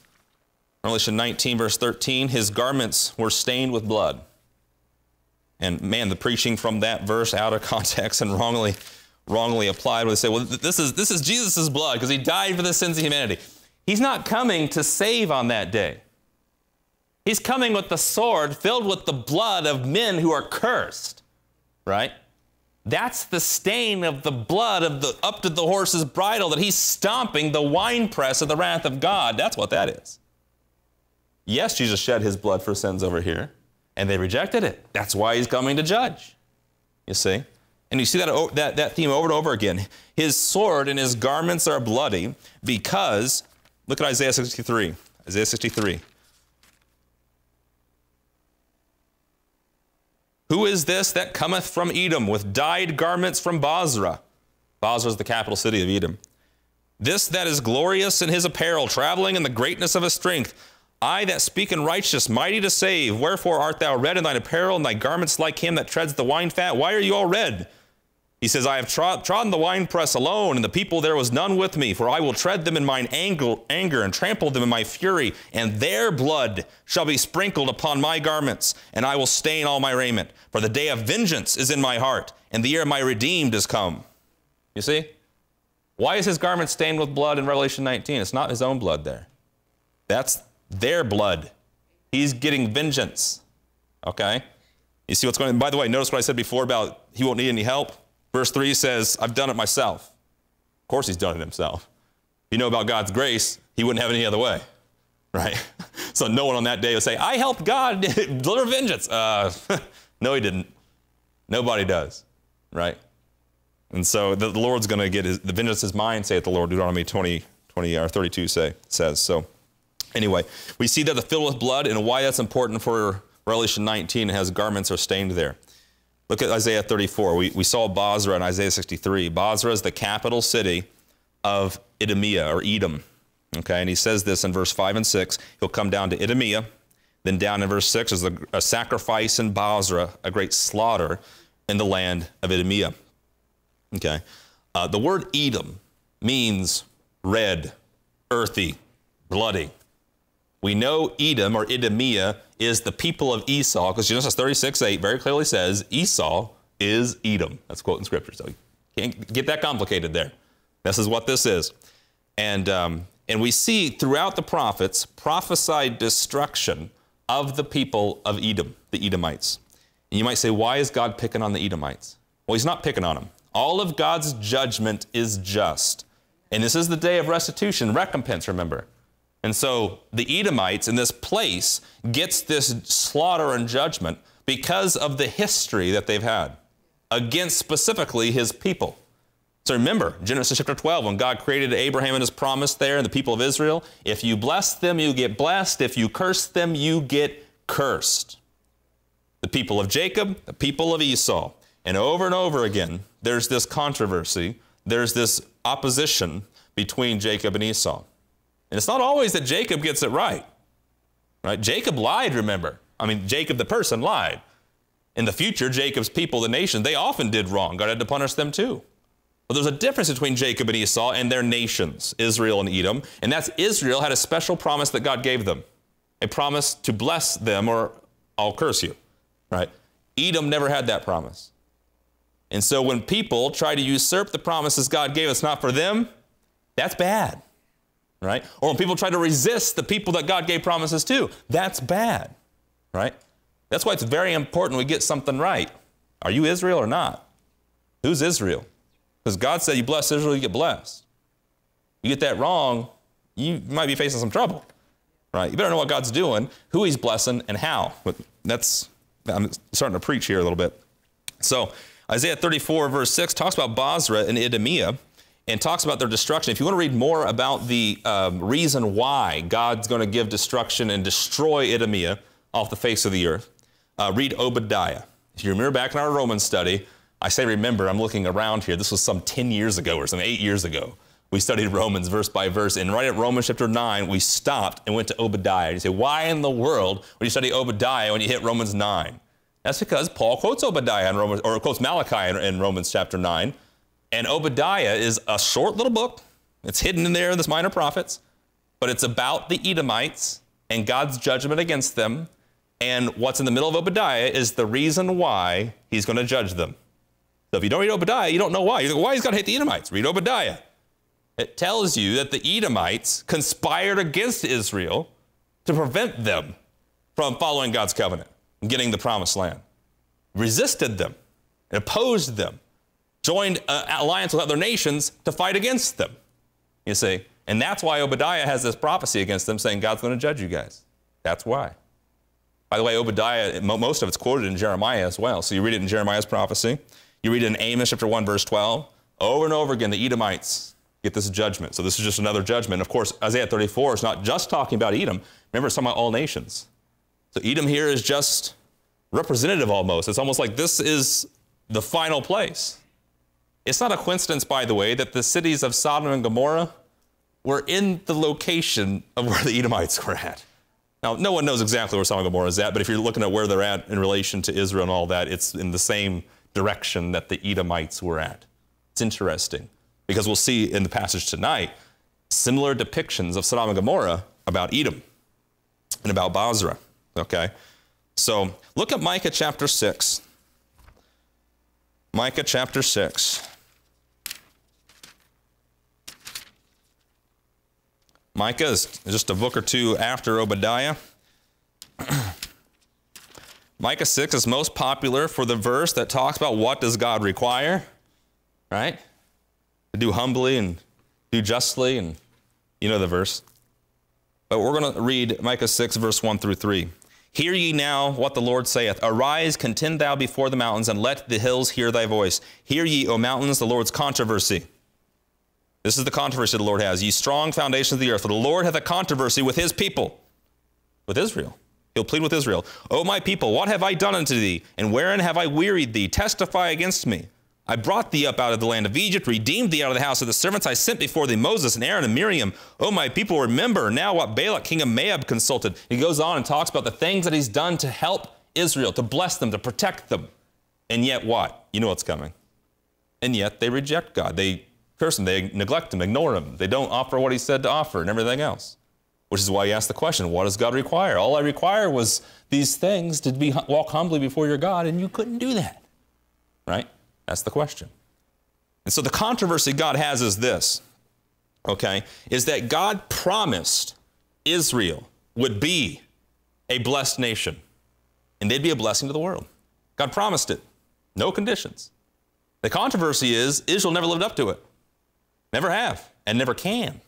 Revelation 19, verse 13 his garments were stained with blood. And man, the preaching from that verse out of <laughs> context and wrongly, wrongly applied would say, well, this is, this is Jesus' blood because he died for the sins of humanity. He's not coming to save on that day. He's coming with the sword filled with the blood of men who are cursed, right? That's the stain of the blood of the up to the horse's bridle that he's stomping the winepress of the wrath of God. That's what that is. Yes, Jesus shed his blood for sins over here and they rejected it. That's why he's coming to judge. You see? And you see that, that, that theme over and over again. His sword and his garments are bloody because, look at Isaiah 63. Isaiah 63. Who is this that cometh from Edom with dyed garments from Bozrah? Bozrah is the capital city of Edom. This that is glorious in his apparel, traveling in the greatness of his strength. I that speak in righteous, mighty to save. Wherefore art thou red in thine apparel, and thy garments like him that treads the wine fat? Why are you all red? He says, I have trod, trodden the winepress alone, and the people there was none with me, for I will tread them in mine anger, anger and trample them in my fury, and their blood shall be sprinkled upon my garments, and I will stain all my raiment. For the day of vengeance is in my heart, and the year of my redeemed is come. You see? Why is his garment stained with blood in Revelation 19? It's not his own blood there. That's their blood. He's getting vengeance. Okay? You see what's going on? By the way, notice what I said before about he won't need any help. Verse 3 says, I've done it myself. Of course, he's done it himself. If you know about God's grace, he wouldn't have it any other way. Right? <laughs> so no one on that day would say, I helped God <laughs> deliver vengeance. Uh, <laughs> no, he didn't. Nobody does. Right? And so the, the Lord's going to get his, the vengeance is mine, saith the Lord. Deuteronomy 20, 20 or 32 say, says. So Anyway, we see that the filled with blood and why that's important for Revelation 19 has garments are stained there. Look at Isaiah 34. We, we saw Bozrah in Isaiah 63. Bozrah is the capital city of Idumea or Edom. Okay, and he says this in verse 5 and 6. He'll come down to Idumea. Then down in verse 6 is a, a sacrifice in Bozrah, a great slaughter in the land of Idumea. Okay, uh, the word Edom means red, earthy, bloody. We know Edom or Idumea is the people of Esau because Genesis 36 8 very clearly says Esau is Edom. That's quote in scripture. So you can't get that complicated there. This is what this is. And, um, and we see throughout the prophets prophesied destruction of the people of Edom, the Edomites. And you might say, why is God picking on the Edomites? Well, he's not picking on them. All of God's judgment is just. And this is the day of restitution, recompense, remember. And so the Edomites in this place gets this slaughter and judgment because of the history that they've had against specifically his people. So remember, Genesis chapter 12, when God created Abraham and his promise there and the people of Israel, if you bless them, you get blessed. If you curse them, you get cursed. The people of Jacob, the people of Esau. And over and over again, there's this controversy, there's this opposition between Jacob and Esau. And it's not always that Jacob gets it right. Right? Jacob lied, remember. I mean, Jacob the person lied. In the future, Jacob's people, the nation, they often did wrong. God had to punish them too. But there's a difference between Jacob and Esau and their nations, Israel and Edom, and that's Israel had a special promise that God gave them. A promise to bless them or I'll curse you. Right? Edom never had that promise. And so when people try to usurp the promises God gave us not for them, that's bad right? Or when people try to resist the people that God gave promises to, that's bad, right? That's why it's very important we get something right. Are you Israel or not? Who's Israel? Because God said you bless Israel, you get blessed. You get that wrong, you might be facing some trouble, right? You better know what God's doing, who He's blessing, and how. But that's, I'm starting to preach here a little bit. So, Isaiah 34, verse 6 talks about Bozrah and Idumea and talks about their destruction. If you want to read more about the um, reason why God's going to give destruction and destroy Idumea off the face of the earth, uh, read Obadiah. If you remember back in our Roman study, I say remember, I'm looking around here. This was some 10 years ago or some eight years ago. We studied Romans verse by verse, and right at Romans chapter 9, we stopped and went to Obadiah. You say, why in the world would you study Obadiah when you hit Romans 9? That's because Paul quotes Obadiah in Romans, or quotes Malachi in, in Romans chapter 9 and Obadiah is a short little book. It's hidden in there in this minor prophets, but it's about the Edomites and God's judgment against them. And what's in the middle of Obadiah is the reason why he's going to judge them. So if you don't read Obadiah, you don't know why. You think, why he's got to hate the Edomites? Read Obadiah. It tells you that the Edomites conspired against Israel to prevent them from following God's covenant and getting the promised land, resisted them, opposed them joined an alliance with other nations to fight against them. You see? And that's why Obadiah has this prophecy against them saying God's going to judge you guys. That's why. By the way, Obadiah, most of it's quoted in Jeremiah as well. So you read it in Jeremiah's prophecy. You read it in Amos chapter 1, verse 12. Over and over again, the Edomites get this judgment. So this is just another judgment. Of course, Isaiah 34 is not just talking about Edom. Remember, it's talking about all nations. So Edom here is just representative almost. It's almost like this is the final place. It's not a coincidence, by the way, that the cities of Sodom and Gomorrah were in the location of where the Edomites were at. Now, no one knows exactly where Sodom and Gomorrah is at, but if you're looking at where they're at in relation to Israel and all that, it's in the same direction that the Edomites were at. It's interesting because we'll see in the passage tonight similar depictions of Sodom and Gomorrah about Edom and about Bozrah. Okay? So look at Micah chapter 6. Micah chapter 6. Micah is just a book or two after Obadiah. <clears throat> Micah 6 is most popular for the verse that talks about what does God require, right? To do humbly and do justly, and you know the verse. But we're going to read Micah 6, verse 1 through 3. Hear ye now what the Lord saith. Arise, contend thou before the mountains, and let the hills hear thy voice. Hear ye, O mountains, the Lord's controversy. This is the controversy the Lord has. Ye strong foundations of the earth, for the Lord hath a controversy with his people, with Israel. He'll plead with Israel. O my people, what have I done unto thee? And wherein have I wearied thee? Testify against me. I brought thee up out of the land of Egypt, redeemed thee out of the house of the servants. I sent before thee Moses and Aaron and Miriam. O my people, remember now what Balak, king of Moab, consulted. He goes on and talks about the things that he's done to help Israel, to bless them, to protect them. And yet what? You know what's coming. And yet they reject God. They curse him. They neglect him, ignore him. They don't offer what he said to offer and everything else. Which is why he asked the question, what does God require? All I require was these things to be walk humbly before your God, and you couldn't do that. Right? That's the question. And so the controversy God has is this, okay, is that God promised Israel would be a blessed nation, and they'd be a blessing to the world. God promised it, no conditions. The controversy is Israel never lived up to it. Never have and never can.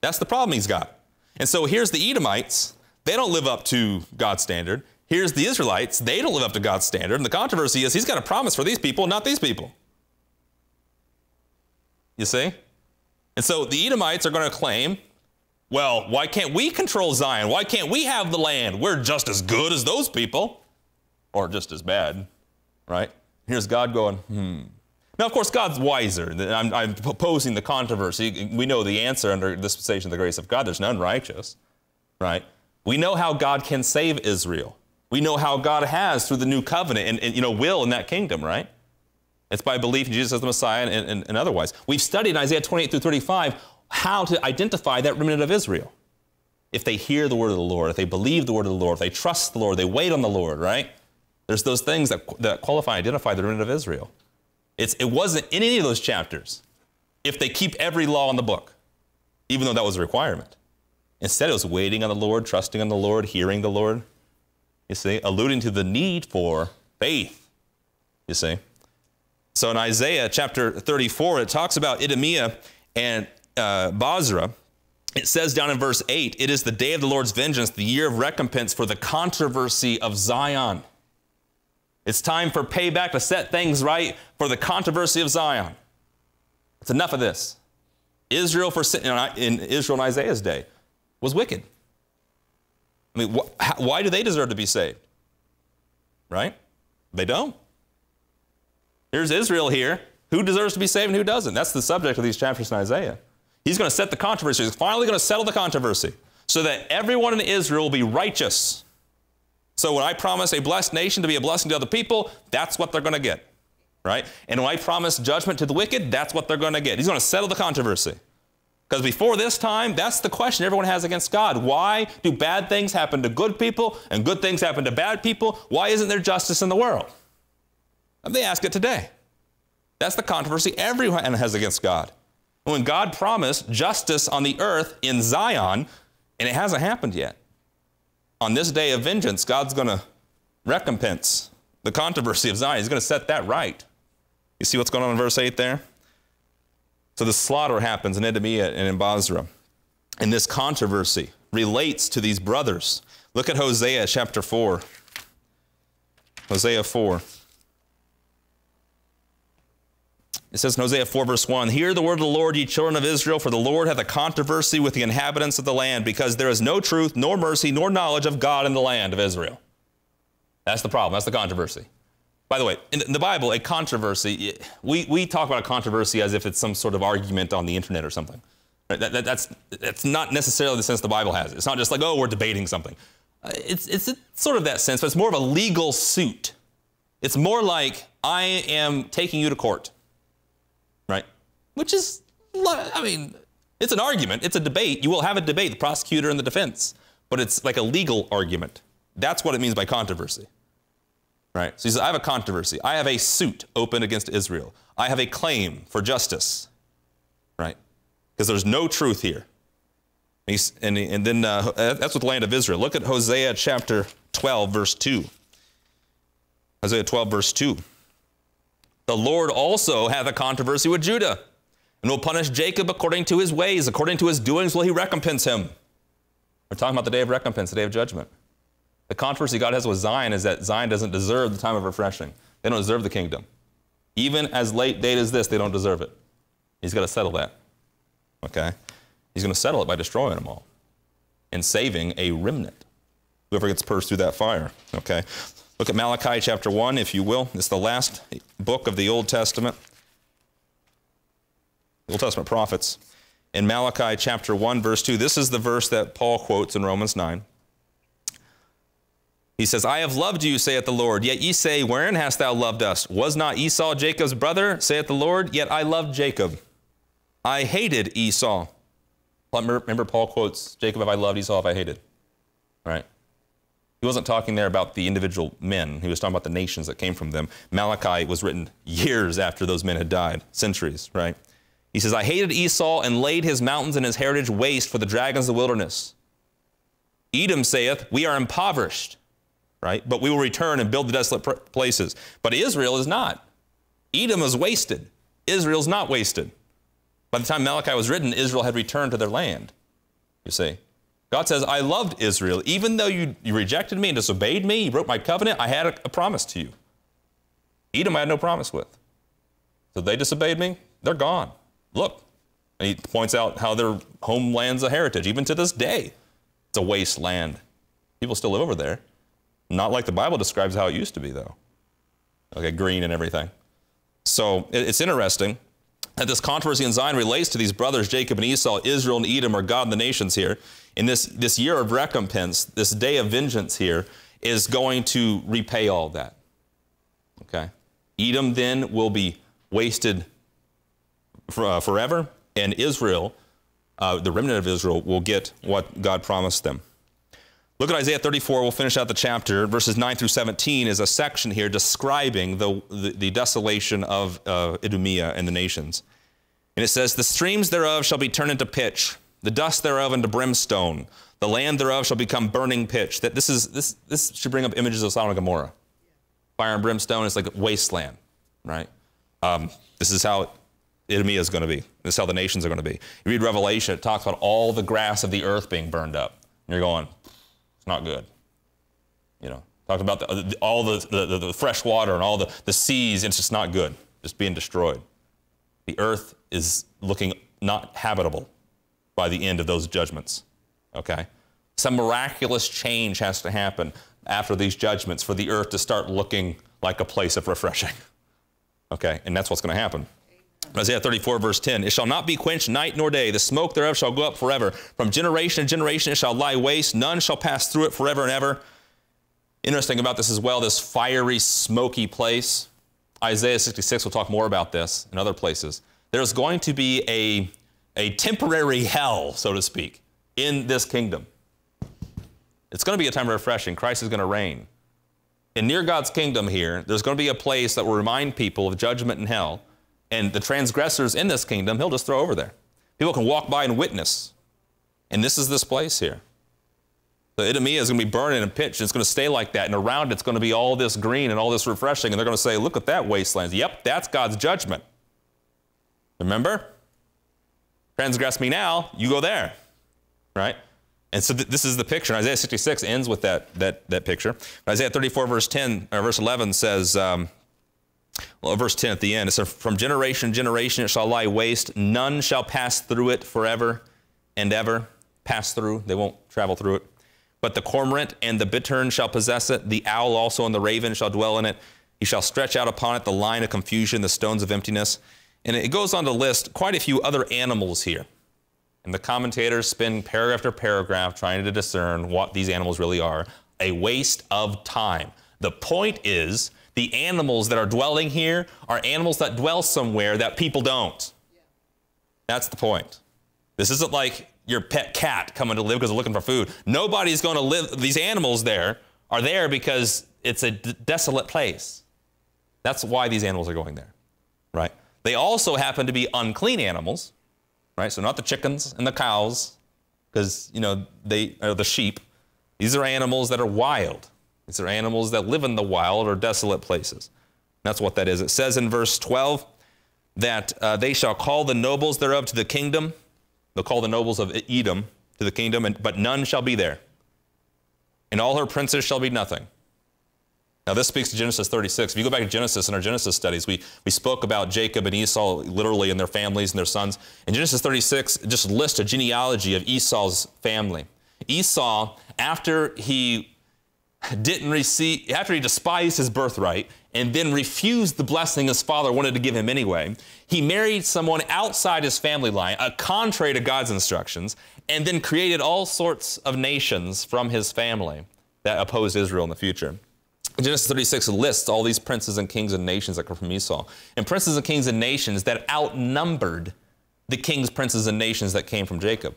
That's the problem he's got. And so here's the Edomites. They don't live up to God's standard. Here's the Israelites. They don't live up to God's standard. And the controversy is he's got a promise for these people, not these people. You see? And so the Edomites are going to claim, well, why can't we control Zion? Why can't we have the land? We're just as good as those people, or just as bad, right? Here's God going, hmm. Now, of course, God's wiser. I'm, I'm posing the controversy. We know the answer under the dispensation of the grace of God. There's none righteous, right? We know how God can save Israel. We know how God has through the new covenant and, and you know, will in that kingdom, right? It's by belief in Jesus as the Messiah and, and, and otherwise. We've studied in Isaiah 28 through 35 how to identify that remnant of Israel. If they hear the word of the Lord, if they believe the word of the Lord, if they trust the Lord, they wait on the Lord, right? There's those things that, that qualify and identify the remnant of Israel. It's, it wasn't in any of those chapters if they keep every law in the book, even though that was a requirement. Instead, it was waiting on the Lord, trusting on the Lord, hearing the Lord, you see, alluding to the need for faith, you see. So in Isaiah chapter 34, it talks about Idumea and uh, Bozrah. It says down in verse 8, it is the day of the Lord's vengeance, the year of recompense for the controversy of Zion. It's time for payback to set things right for the controversy of Zion. It's enough of this. Israel for in Israel in Isaiah's day was wicked. I mean, wh why do they deserve to be saved? Right? They don't. Here's Israel here. Who deserves to be saved and who doesn't? That's the subject of these chapters in Isaiah. He's going to set the controversy. He's finally going to settle the controversy so that everyone in Israel will be righteous so when I promise a blessed nation to be a blessing to other people, that's what they're going to get, right? And when I promise judgment to the wicked, that's what they're going to get. He's going to settle the controversy. Because before this time, that's the question everyone has against God. Why do bad things happen to good people and good things happen to bad people? Why isn't there justice in the world? And they ask it today. That's the controversy everyone has against God. When God promised justice on the earth in Zion, and it hasn't happened yet on this day of vengeance, God's going to recompense the controversy of Zion. He's going to set that right. You see what's going on in verse 8 there? So the slaughter happens in Idumea and in Bozrah. And this controversy relates to these brothers. Look at Hosea chapter 4. Hosea 4. It says in Hosea 4, verse 1 Hear the word of the Lord, ye children of Israel, for the Lord hath a controversy with the inhabitants of the land, because there is no truth, nor mercy, nor knowledge of God in the land of Israel. That's the problem. That's the controversy. By the way, in the Bible, a controversy, we, we talk about a controversy as if it's some sort of argument on the internet or something. That, that, that's, that's not necessarily the sense the Bible has. It's not just like, oh, we're debating something. Uh, it's, it's sort of that sense, but it's more of a legal suit. It's more like, I am taking you to court? Which is, I mean, it's an argument, it's a debate. You will have a debate, the prosecutor and the defense, but it's like a legal argument. That's what it means by controversy. Right? So he says, I have a controversy. I have a suit open against Israel. I have a claim for justice. Right? Because there's no truth here. And, and, and then uh, that's with the land of Israel. Look at Hosea chapter 12, verse 2. Hosea 12, verse 2. The Lord also hath a controversy with Judah, and will punish Jacob according to his ways, according to his doings will he recompense him. We're talking about the day of recompense, the day of judgment. The controversy God has with Zion is that Zion doesn't deserve the time of refreshing. They don't deserve the kingdom. Even as late date as this, they don't deserve it. He's got to settle that. Okay? He's going to settle it by destroying them all and saving a remnant. Whoever gets purged through that fire. Okay? Look at Malachi chapter 1, if you will. It's the last book of the Old Testament. Old Testament prophets. In Malachi chapter 1, verse 2, this is the verse that Paul quotes in Romans 9. He says, I have loved you, saith the Lord. Yet ye say, Wherein hast thou loved us? Was not Esau Jacob's brother, saith the Lord? Yet I loved Jacob. I hated Esau. Remember, Paul quotes, Jacob have I loved, Esau have I hated. All right? He wasn't talking there about the individual men. He was talking about the nations that came from them. Malachi was written years after those men had died, centuries, right? He says, I hated Esau and laid his mountains and his heritage waste for the dragons of the wilderness. Edom saith, We are impoverished, right? But we will return and build the desolate places. But Israel is not. Edom is wasted. Israel's not wasted. By the time Malachi was written, Israel had returned to their land, you see. God says, I loved Israel. Even though you, you rejected me and disobeyed me, you broke my covenant, I had a, a promise to you. Edom I had no promise with. So they disobeyed me, they're gone. Look. And he points out how their homeland's a heritage. Even to this day, it's a wasteland. People still live over there. Not like the Bible describes how it used to be, though. Okay, green and everything. So it's interesting that this controversy in Zion relates to these brothers, Jacob and Esau, Israel and Edom are God and the nations here. In this, this year of recompense, this day of vengeance here, is going to repay all that. Okay? Edom then will be wasted for, uh, forever, and Israel, uh, the remnant of Israel, will get what God promised them. Look at Isaiah 34. We'll finish out the chapter. Verses 9 through 17 is a section here describing the, the, the desolation of uh, Idumea and the nations. And it says, The streams thereof shall be turned into pitch, the dust thereof into brimstone. The land thereof shall become burning pitch. That this is this this should bring up images of Sodom and Gomorrah. Fire and brimstone is like a wasteland, right? Um, this is how Idumea is going to be. This is how the nations are going to be. You read Revelation, it talks about all the grass of the earth being burned up. And you're going, it's not good. You know, talk about the, uh, all the, the, the, fresh water and all the, the seas, it's just not good, just being destroyed. The earth is looking not habitable by the end of those judgments. Okay? Some miraculous change has to happen after these judgments for the earth to start looking like a place of refreshing. <laughs> Okay? And that's what's going to happen. Isaiah 34, verse 10 It shall not be quenched night nor day. The smoke thereof shall go up forever. From generation to generation it shall lie waste. None shall pass through it forever and ever. Interesting about this as well, this fiery, smoky place. Isaiah 66 will talk more about this in other places. There's going to be a, a temporary hell, so to speak, in this kingdom. It's going to be a time of refreshing. Christ is going to reign. And near God's kingdom here, there's going to be a place that will remind people of judgment and hell and the transgressors in this kingdom, he'll just throw over there. People can walk by and witness. And this is this place here. The Idumea is going to be burning and a pitch, and it's going to stay like that. And around it's going to be all this green and all this refreshing. And they're going to say, Look at that wasteland. Yep, that's God's judgment. Remember? Transgress me now, you go there. Right? And so th- this is the picture. Isaiah 66 ends with that, that, that picture. Isaiah 34, verse 10, or verse 11 says, um, well, verse 10 at the end, it says, From generation to generation it shall lie waste. None shall pass through it forever and ever. Pass through, they won't travel through it. But the cormorant and the bittern shall possess it. The owl also and the raven shall dwell in it. He shall stretch out upon it the line of confusion, the stones of emptiness. And it goes on to list quite a few other animals here. And the commentators spend paragraph after paragraph trying to discern what these animals really are. A waste of time. The point is, the animals that are dwelling here are animals that dwell somewhere that people don't. That's the point. This isn't like your pet cat coming to live because they're looking for food. Nobody's going to live, these animals there are there because it's a desolate place. That's why these animals are going there, right? They also happen to be unclean animals, right? So not the chickens and the cows, because, you know, they are the sheep. These are animals that are wild. These are animals that live in the wild or desolate places. That's what that is. It says in verse 12 that uh, they shall call the nobles thereof to the kingdom. They'll call the nobles of Edom to the kingdom, and, but none shall be there. And all her princes shall be nothing. Now, this speaks to Genesis 36. If you go back to Genesis in our Genesis studies, we, we spoke about Jacob and Esau literally and their families and their sons. In Genesis 36, just lists a genealogy of Esau's family. Esau, after he didn't receive, after he despised his birthright and then refused the blessing his father wanted to give him anyway, he married someone outside his family line, a contrary to God's instructions, and then created all sorts of nations from his family that opposed Israel in the future. Genesis 36 lists all these princes and kings and nations that come from Esau. And princes and kings and nations that outnumbered the kings, princes, and nations that came from Jacob.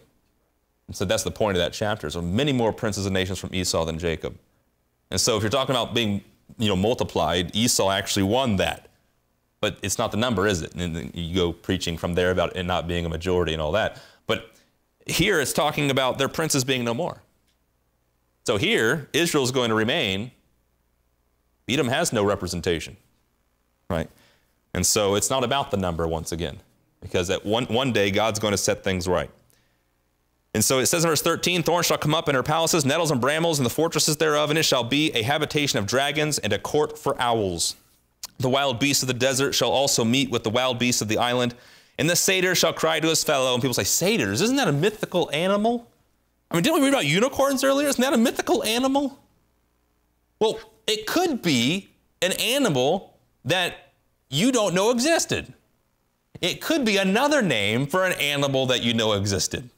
And so that's the point of that chapter. So many more princes and nations from Esau than Jacob. And so if you're talking about being, you know, multiplied, Esau actually won that. But it's not the number, is it? And you go preaching from there about it not being a majority and all that. But here it's talking about their princes being no more. So here, Israel is going to remain. Edom has no representation, right? And so it's not about the number once again, because at one, one day God's going to set things right. And so it says in verse 13, thorns shall come up in her palaces, nettles and brambles in the fortresses thereof, and it shall be a habitation of dragons and a court for owls. The wild beasts of the desert shall also meet with the wild beasts of the island, and the satyr shall cry to his fellow. And people say, satyrs, isn't that a mythical animal? I mean, didn't we read about unicorns earlier? Isn't that a mythical animal? Well, it could be an animal that you don't know existed. It could be another name for an animal that you know existed.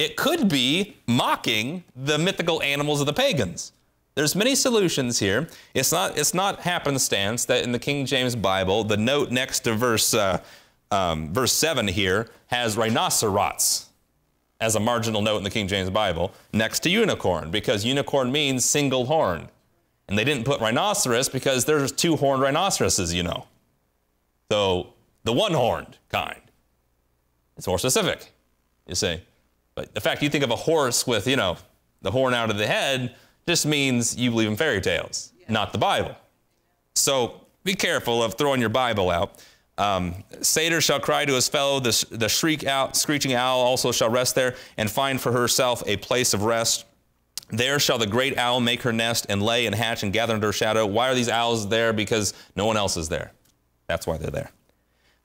It could be mocking the mythical animals of the pagans. There's many solutions here. It's not, it's not happenstance that in the King James Bible, the note next to verse, uh, um, verse 7 here has rhinoceros as a marginal note in the King James Bible next to unicorn because unicorn means single horn. And they didn't put rhinoceros because there's two horned rhinoceroses, you know. So the one horned kind. It's more specific, you see. But the fact you think of a horse with, you know, the horn out of the head just means you believe in fairy tales, yeah. not the Bible. So be careful of throwing your Bible out. Um, Satyr shall cry to his fellow, the, the shriek out, screeching owl also shall rest there and find for herself a place of rest. There shall the great owl make her nest and lay and hatch and gather under her shadow. Why are these owls there? Because no one else is there. That's why they're there.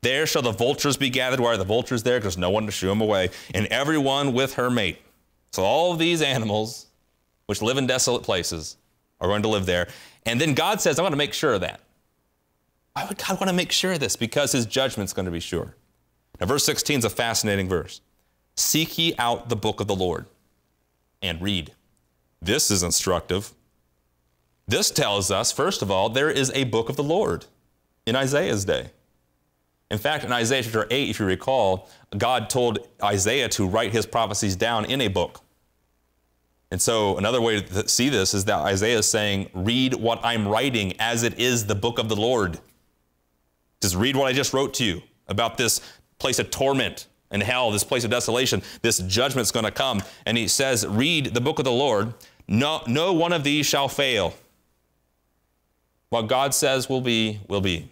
There shall the vultures be gathered. Why are the vultures there? Because no one to shoo them away. And everyone with her mate. So all of these animals, which live in desolate places, are going to live there. And then God says, I want to make sure of that. Why would God want to make sure of this? Because his judgment's going to be sure. Now, verse 16 is a fascinating verse. Seek ye out the book of the Lord and read. This is instructive. This tells us, first of all, there is a book of the Lord in Isaiah's day. In fact, in Isaiah chapter 8, if you recall, God told Isaiah to write his prophecies down in a book. And so, another way to see this is that Isaiah is saying, Read what I'm writing as it is the book of the Lord. Just read what I just wrote to you about this place of torment and hell, this place of desolation, this judgment's going to come. And he says, Read the book of the Lord. No, no one of these shall fail. What God says will be, will be.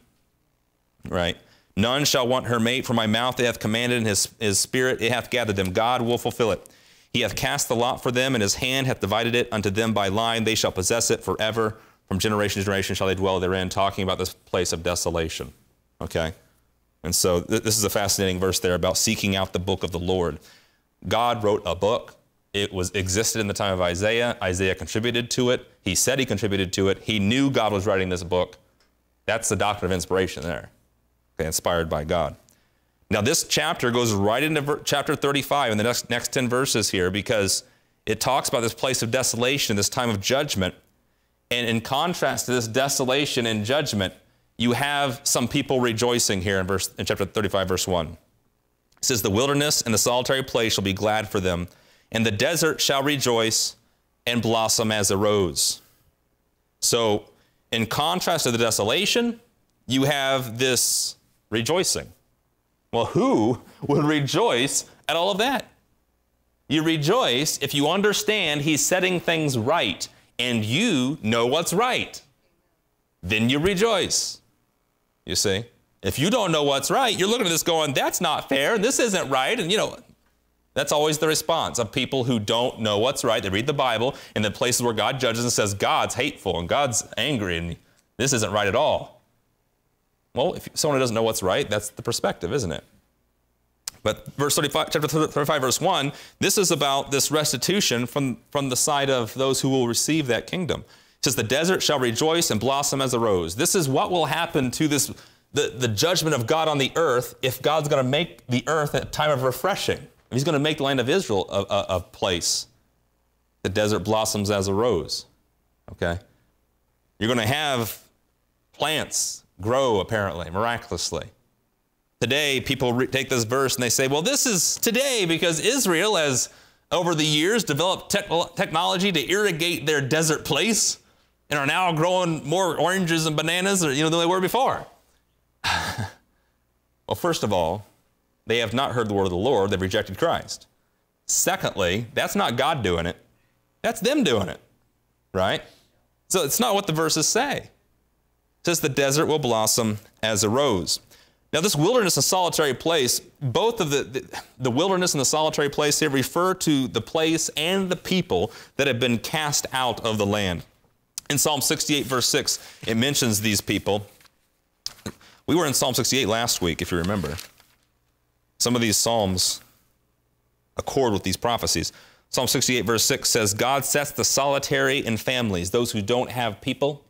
Right? None shall want her mate, for my mouth it hath commanded, and his, his spirit it hath gathered them. God will fulfill it. He hath cast the lot for them, and his hand hath divided it unto them by line. They shall possess it forever. From generation to generation shall they dwell therein, talking about this place of desolation. Okay? And so th this is a fascinating verse there about seeking out the book of the Lord. God wrote a book. It was existed in the time of Isaiah. Isaiah contributed to it. He said he contributed to it. He knew God was writing this book. That's the doctrine of inspiration there okay, inspired by God. Now, this chapter goes right into chapter 35 in the next, next 10 verses here because it talks about this place of desolation, this time of judgment. And in contrast to this desolation and judgment, you have some people rejoicing here in, verse, in chapter 35, verse 1. It says, The wilderness and the solitary place shall be glad for them, and the desert shall rejoice and blossom as a rose. So, in contrast to the desolation, you have this rejoicing. Well, who <laughs> would rejoice at all of that? You rejoice if you understand He's setting things right and you know what's right. Then you rejoice. You see? If you don't know what's right, you're looking at this going, that's not fair, and this isn't right. And you know, that's always the response of people who don't know what's right. They read the Bible in the places where God judges and says, God's hateful and God's angry and this isn't right at all. Well, if someone doesn't know what's right, that's the perspective, isn't it? But verse 35, chapter 35, verse 1, this is about this restitution from, from the side of those who will receive that kingdom. It says, The desert shall rejoice and blossom as a rose. This is what will happen to this, the, the judgment of God on the earth if God's going to make the earth a time of refreshing. If he's going to make the land of Israel a, a, a place. The desert blossoms as a rose. Okay? You're going to have plants grow, apparently, miraculously. Today, people re- take this verse and they say, well, this is today because Israel has, over the years, developed te- technology to irrigate their desert place and are now growing more oranges and bananas you know, than they were before. <laughs> well, first of all, they have not heard the word of the Lord, they've rejected Christ. Secondly, that's not God doing it, that's them doing it, right? So it's not what the verses say says the desert will blossom as a rose. Now, this wilderness and solitary place, both of the, the, the, wilderness and the solitary place here refer to the place and the people that have been cast out of the land. In Psalm 68, verse 6, it mentions these people. We were in Psalm 68 last week, if you remember. Some of these Psalms accord with these prophecies. Psalm 68, verse 6 says, God sets the solitary in families, those who don't have people,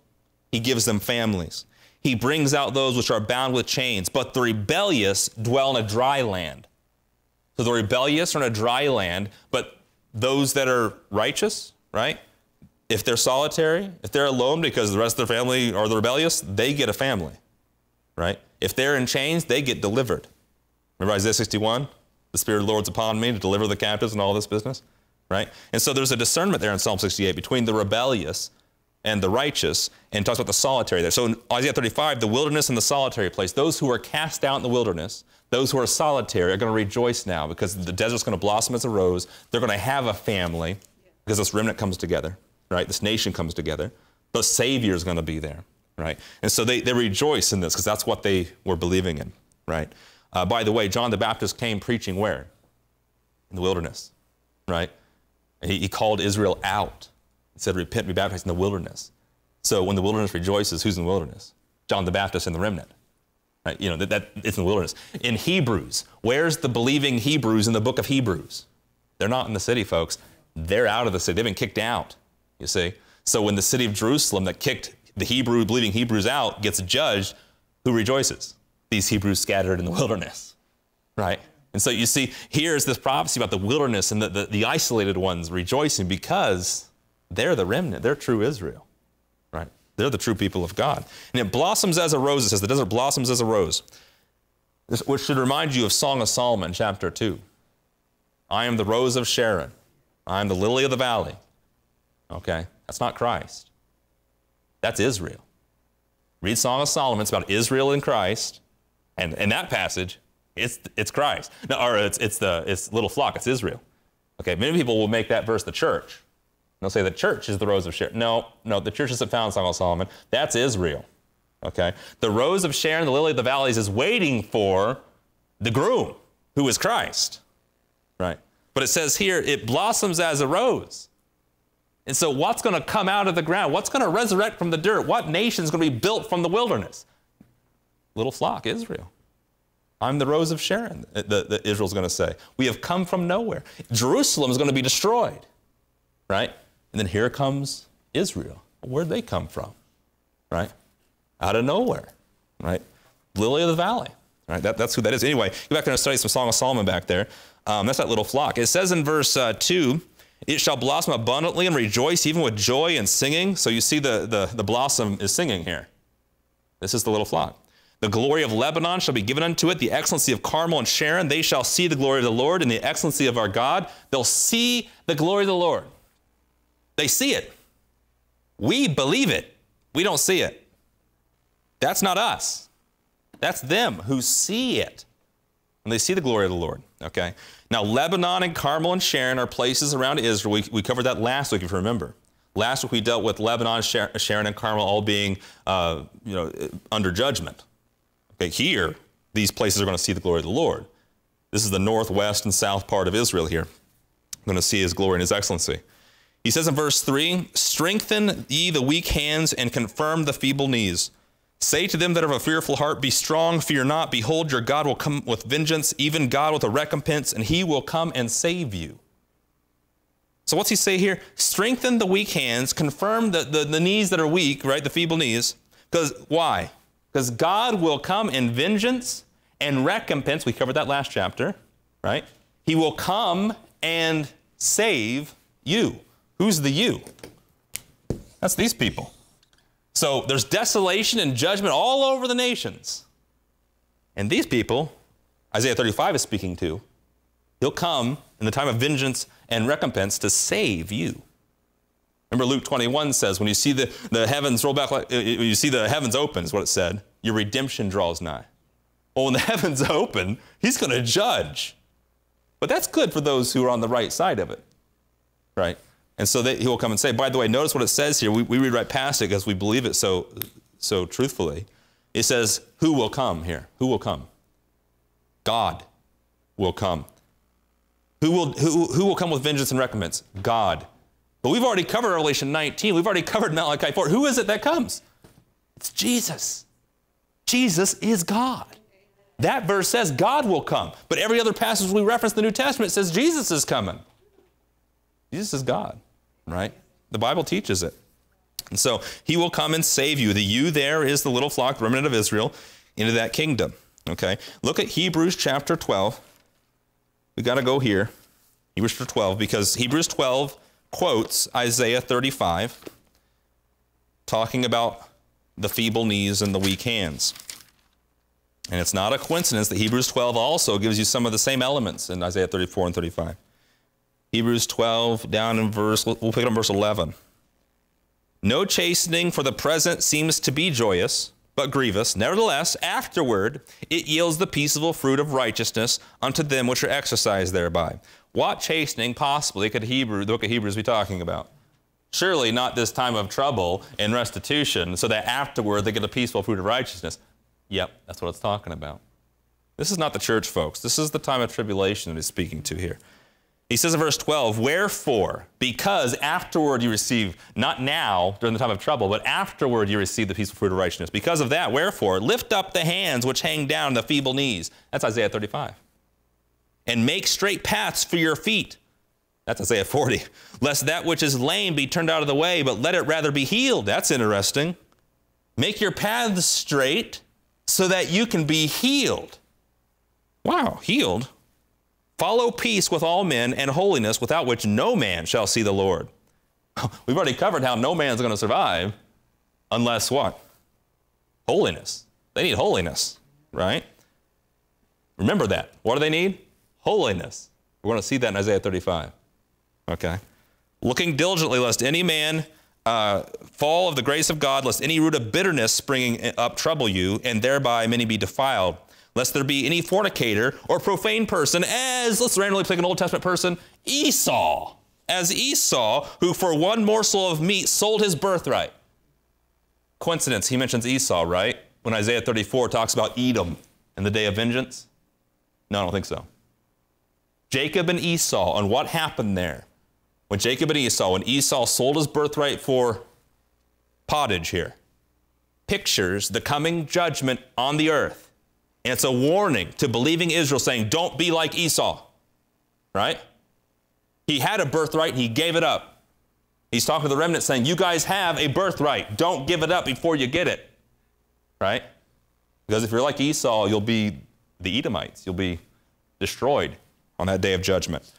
He gives them families. He brings out those which are bound with chains, but the rebellious dwell in a dry land. So the rebellious are in a dry land, but those that are righteous, right? If they're solitary, if they're alone because the rest of their family are the rebellious, they get a family, right? If they're in chains, they get delivered. Remember Isaiah 61? The Spirit of the Lord's upon me to deliver the captives and all this business, right? And so there's a discernment there in Psalm 68 between the rebellious and the righteous, and talks about the solitary there. So in Isaiah 35, the wilderness and the solitary place, those who are cast out in the wilderness, those who are solitary are going to rejoice now because the desert's going to blossom as a rose. They're going to have a family because this remnant comes together, right? This nation comes together. The Savior is going to be there, right? And so they, they rejoice in this because that's what they were believing in, right? Uh, by the way, John the Baptist came preaching where? In the wilderness, right? He, he called Israel out he said, Repent be baptized in the wilderness. So when the wilderness rejoices, who's in the wilderness? John the Baptist and the remnant. Right? You know, that, that it's in the wilderness. In Hebrews, where's the believing Hebrews in the book of Hebrews? They're not in the city, folks. They're out of the city. They've been kicked out, you see. So when the city of Jerusalem that kicked the Hebrew, believing Hebrews out gets judged, who rejoices? These Hebrews scattered in the <laughs> wilderness, right? And so you see, here's this prophecy about the wilderness and the, the, the isolated ones rejoicing because they're the remnant. They're true Israel, right? They're the true people of God. And it blossoms as a rose. It says the desert blossoms as a rose, which should remind you of Song of Solomon, chapter 2. I am the rose of Sharon. I am the lily of the valley. Okay? That's not Christ. That's Israel. Read Song of Solomon. It's about Israel and Christ. And in that passage, it's, it's Christ. No, or it's, it's the it's little flock. It's Israel. Okay, many people will make that verse the church. They'll say the church is the rose of Sharon. No, no, the church isn't found in Song of Solomon. That's Israel. Okay? The rose of Sharon, the lily of the valleys, is waiting for the groom, who is Christ. Right? But it says here, it blossoms as a rose. And so, what's going to come out of the ground? What's going to resurrect from the dirt? What nation is going to be built from the wilderness? Little flock, Israel. I'm the rose of Sharon, uh, the, the Israel's going to say. We have come from nowhere. Jerusalem is going to be destroyed, right? And then here comes Israel. Where'd they come from? Right? Out of nowhere. Right? Lily of the valley. Right? That, that's who that is. Anyway, go back there and study some Song of Solomon back there. Um, that's that little flock. It says in verse uh, 2, it shall blossom abundantly and rejoice even with joy and singing. So you see the, the, the blossom is singing here. This is the little flock. The glory of Lebanon shall be given unto it, the excellency of Carmel and Sharon. They shall see the glory of the Lord and the excellency of our God. They'll see the glory of the Lord. They see it. We believe it. We don't see it. That's not us. That's them who see it. And they see the glory of the Lord. Okay? Now, Lebanon and Carmel and Sharon are places around Israel. We, we covered that last week, if you remember. Last week we dealt with Lebanon, Sharon, and Carmel all being, uh, you know, under judgment. Okay, here, these places are going to see the glory of the Lord. This is the northwest and south part of Israel here. We're going to see his glory and his excellency. He says in verse 3 Strengthen ye the weak hands and confirm the feeble knees. Say to them that have a fearful heart, Be strong, fear not. Behold, your God will come with vengeance, even God with a recompense, and he will come and save you. So, what's he say here? Strengthen the weak hands, confirm the, the, the knees that are weak, right? The feeble knees. Because why? Because God will come in vengeance and recompense. We covered that last chapter, right? He will come and save you. Who's the you? That's these people. So there's desolation and judgment all over the nations. And these people, Isaiah 35 is speaking to, he'll come in the time of vengeance and recompense to save you. Remember Luke 21 says, when you see the, the heavens roll back, like, uh, you see the heavens open, is what it said, your redemption draws nigh. Well, when the <laughs> heavens open, he's going to judge. But that's good for those who are on the right side of it, right? And so they, he will come and say, by the way, notice what it says here. We, we read right past it because we believe it so, so truthfully. It says, who will come here? Who will come? God will come. Who will, who, who will come with vengeance and recompense? God. But we've already covered Revelation 19. We've already covered Malachi 4. Who is it that comes? It's Jesus. Jesus is God. That verse says God will come. But every other passage we reference in the New Testament says Jesus is coming. Jesus is God, right? The Bible teaches it. And so he will come and save you. The you there is the little flock, the remnant of Israel, into that kingdom. Okay? Look at Hebrews chapter 12. We got to go here. Hebrews chapter 12, because Hebrews 12 quotes Isaiah 35, talking about the feeble knees and the weak hands. And it's not a coincidence that Hebrews 12 also gives you some of the same elements in Isaiah 34 and 35. Hebrews 12, down in verse, we'll pick it up verse 11. No chastening for the present seems to be joyous, but grievous. Nevertheless, afterward it yields the peaceable fruit of righteousness unto them which are exercised thereby. What chastening possibly could Hebrew, the book of Hebrews be talking about? Surely not this time of trouble and restitution, so that afterward they get a peaceful fruit of righteousness. Yep, that's what it's talking about. This is not the church, folks. This is the time of tribulation that he's speaking to here. He says in verse 12, Wherefore, because afterward you receive, not now during the time of trouble, but afterward you receive the peaceful fruit of righteousness. Because of that, wherefore, lift up the hands which hang down, the feeble knees. That's Isaiah 35. And make straight paths for your feet. That's Isaiah 40. Lest that which is lame be turned out of the way, but let it rather be healed. That's interesting. Make your paths straight so that you can be healed. Wow, healed? Follow peace with all men and holiness, without which no man shall see the Lord. <laughs> We've already covered how no man's going to survive unless what? Holiness. They need holiness, right? Remember that. What do they need? Holiness. We're going to see that in Isaiah 35. Okay. Looking diligently, lest any man uh, fall of the grace of God, lest any root of bitterness springing up trouble you, and thereby many be defiled. Lest there be any fornicator or profane person, as, let's randomly pick an Old Testament person, Esau. As Esau, who for one morsel of meat sold his birthright. Coincidence, he mentions Esau, right? When Isaiah 34 talks about Edom and the day of vengeance? No, I don't think so. Jacob and Esau, and what happened there? When Jacob and Esau, when Esau sold his birthright for pottage here, pictures the coming judgment on the earth. And it's a warning to believing Israel saying, don't be like Esau, right? He had a birthright, and he gave it up. He's talking to the remnant saying, you guys have a birthright. Don't give it up before you get it, right? Because if you're like Esau, you'll be the Edomites. You'll be destroyed on that day of judgment,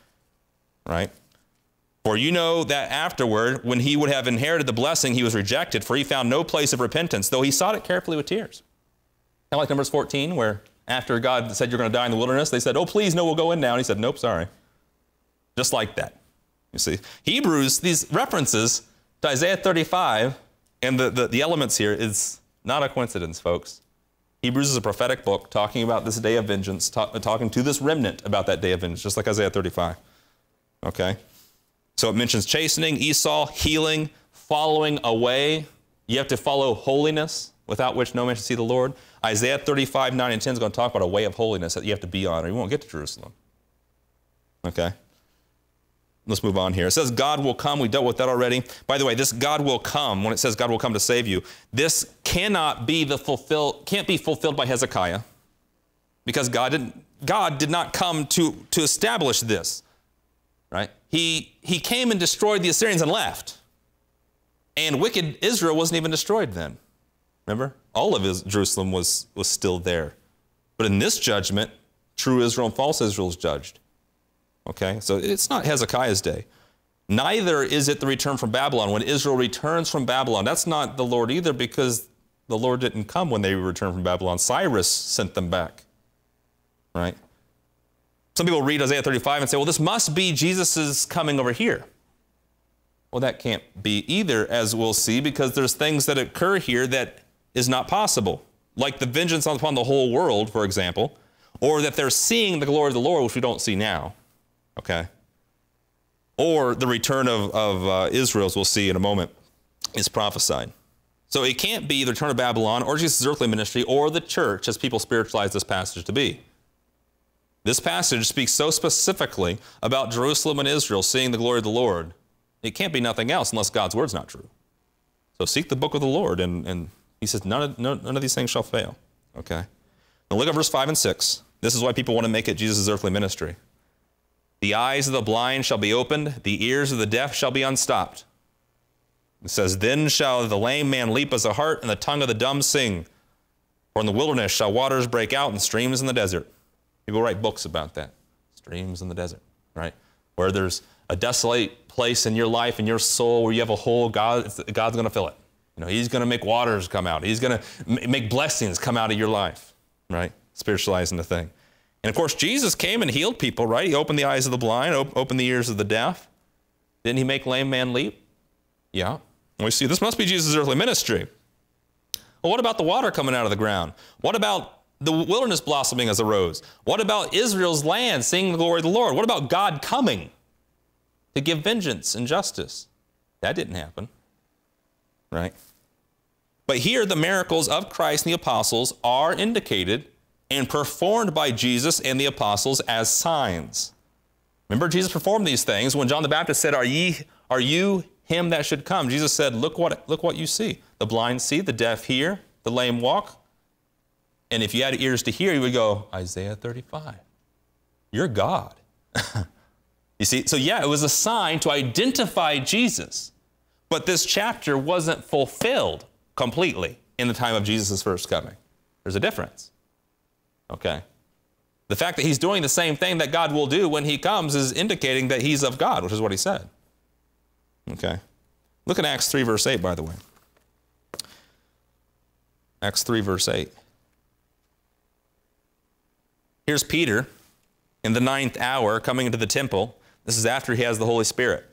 right? For you know that afterward, when he would have inherited the blessing, he was rejected, for he found no place of repentance, though he sought it carefully with tears. Of like Numbers 14, where after God said you're going to die in the wilderness, they said, Oh, please, no, we'll go in now. And he said, Nope, sorry. Just like that. You see, Hebrews, these references to Isaiah 35 and the, the, the elements here is not a coincidence, folks. Hebrews is a prophetic book talking about this day of vengeance, talk, talking to this remnant about that day of vengeance, just like Isaiah 35. Okay? So it mentions chastening, Esau, healing, following away. You have to follow holiness, without which no man shall see the Lord. Isaiah 35, 9 and 10 is going to talk about a way of holiness that you have to be on, or you won't get to Jerusalem. Okay? Let's move on here. It says God will come. We dealt with that already. By the way, this God will come, when it says God will come to save you, this cannot be the fulfill, can't be fulfilled by Hezekiah because God didn't, God did not come to, to establish this right? He, he came and destroyed the Assyrians and left. And wicked Israel wasn't even destroyed then. Remember? All of Jerusalem was, was still there. But in this judgment, true Israel and false Israel is judged. Okay? So it's not Hezekiah's day. Neither is it the return from Babylon. When Israel returns from Babylon, that's not the Lord either because the Lord didn't come when they returned from Babylon. Cyrus sent them back. Right? Some people read Isaiah 35 and say, well, this must be Jesus' coming over here. Well, that can't be either, as we'll see, because there's things that occur here that is not possible, like the vengeance upon the whole world, for example, or that they're seeing the glory of the Lord, which we don't see now. Okay? Or the return of, of uh, Israel, as we'll see in a moment, is prophesied. So it can't be the return of Babylon or Jesus' earthly ministry or the church, as people spiritualize this passage to be. This passage speaks so specifically about Jerusalem and Israel seeing the glory of the Lord. It can't be nothing else unless God's word's not true. So seek the book of the Lord. And, and he says, none of, none, of these things shall fail. Okay? Now look at verse 5 and 6. This is why people want to make it Jesus' earthly ministry. The eyes of the blind shall be opened, the ears of the deaf shall be unstopped. It says, Then shall the lame man leap as a hart, and the tongue of the dumb sing. For in the wilderness shall waters break out and streams in the desert. People write books about that. Streams in the desert, right? Where there's a desolate place in your life and your soul where you have a hole, God, God's going to fill it. You know, He's going to make waters come out. He's going to make blessings come out of your life, right? Spiritualizing the thing. And of course, Jesus came and healed people, right? He opened the eyes of the blind, op- opened the ears of the deaf. Didn't He make lame man leap? Yeah. And we see this must be Jesus' earthly ministry. Well, what about the water coming out of the ground? What about the wilderness blossoming as a rose? What about Israel's land seeing the glory of the Lord? What about God coming to give vengeance and justice? That didn't happen, right? But here, the miracles of Christ and the apostles are indicated and performed by Jesus and the apostles as signs. Remember, Jesus performed these things when John the Baptist said, Are, ye, are you him that should come? Jesus said, Look what, look what you see. The blind see, the deaf hear, the lame walk, and if you had ears to hear, you would go, Isaiah 35. You're God. <laughs> you see, so yeah, it was a sign to identify Jesus. But this chapter wasn't fulfilled completely in the time of Jesus' first coming. There's a difference. Okay? The fact that he's doing the same thing that God will do when he comes is indicating that he's of God, which is what he said. Okay? Look at Acts 3, verse 8, by the way. Acts 3, verse 8. Here's Peter in the ninth hour coming into the temple. This is after he has the Holy Spirit.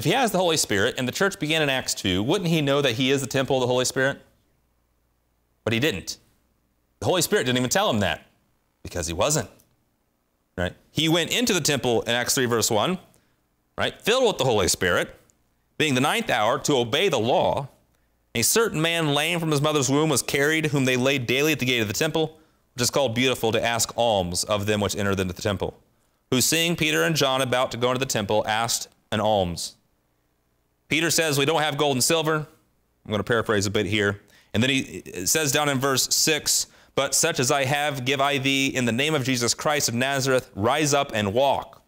If he has the Holy Spirit and the church began in Acts 2, wouldn't he know that he is the temple of the Holy Spirit? But he didn't. The Holy Spirit didn't even tell him that because he wasn't. Right? He went into the temple in Acts 3, verse 1, right? Filled with the Holy Spirit, being the ninth hour to obey the law. A certain man lame from his mother's womb was carried, whom they laid daily at the gate of the temple which is called beautiful, to ask alms of them which entered into the temple, who seeing Peter and John about to go into the temple, asked an alms. Peter says, We don't have gold and silver. I'm going to paraphrase a bit here. And then he says down in verse 6, But such as I have, give I thee in the name of Jesus Christ of Nazareth, rise up and walk.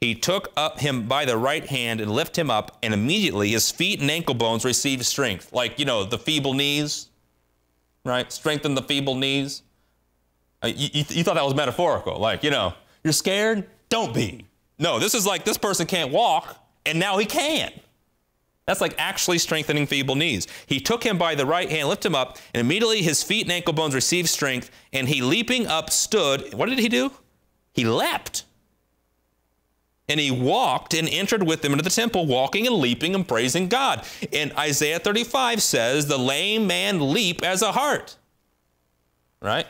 He took up him by the right hand and lifted him up, and immediately his feet and ankle bones received strength. Like, you know, the feeble knees, right? Strengthen the feeble knees. Uh, you, you, you thought that was metaphorical. Like, you know, you're scared? Don't be. No, this is like this person can't walk, and now he can. That's like actually strengthening feeble knees. He took him by the right hand, lifted him up, and immediately his feet and ankle bones received strength, and he leaping up stood. What did he do? He leapt. And he walked and entered with them into the temple, walking and leaping and praising God. And Isaiah 35 says, The lame man leap as a hart. Right?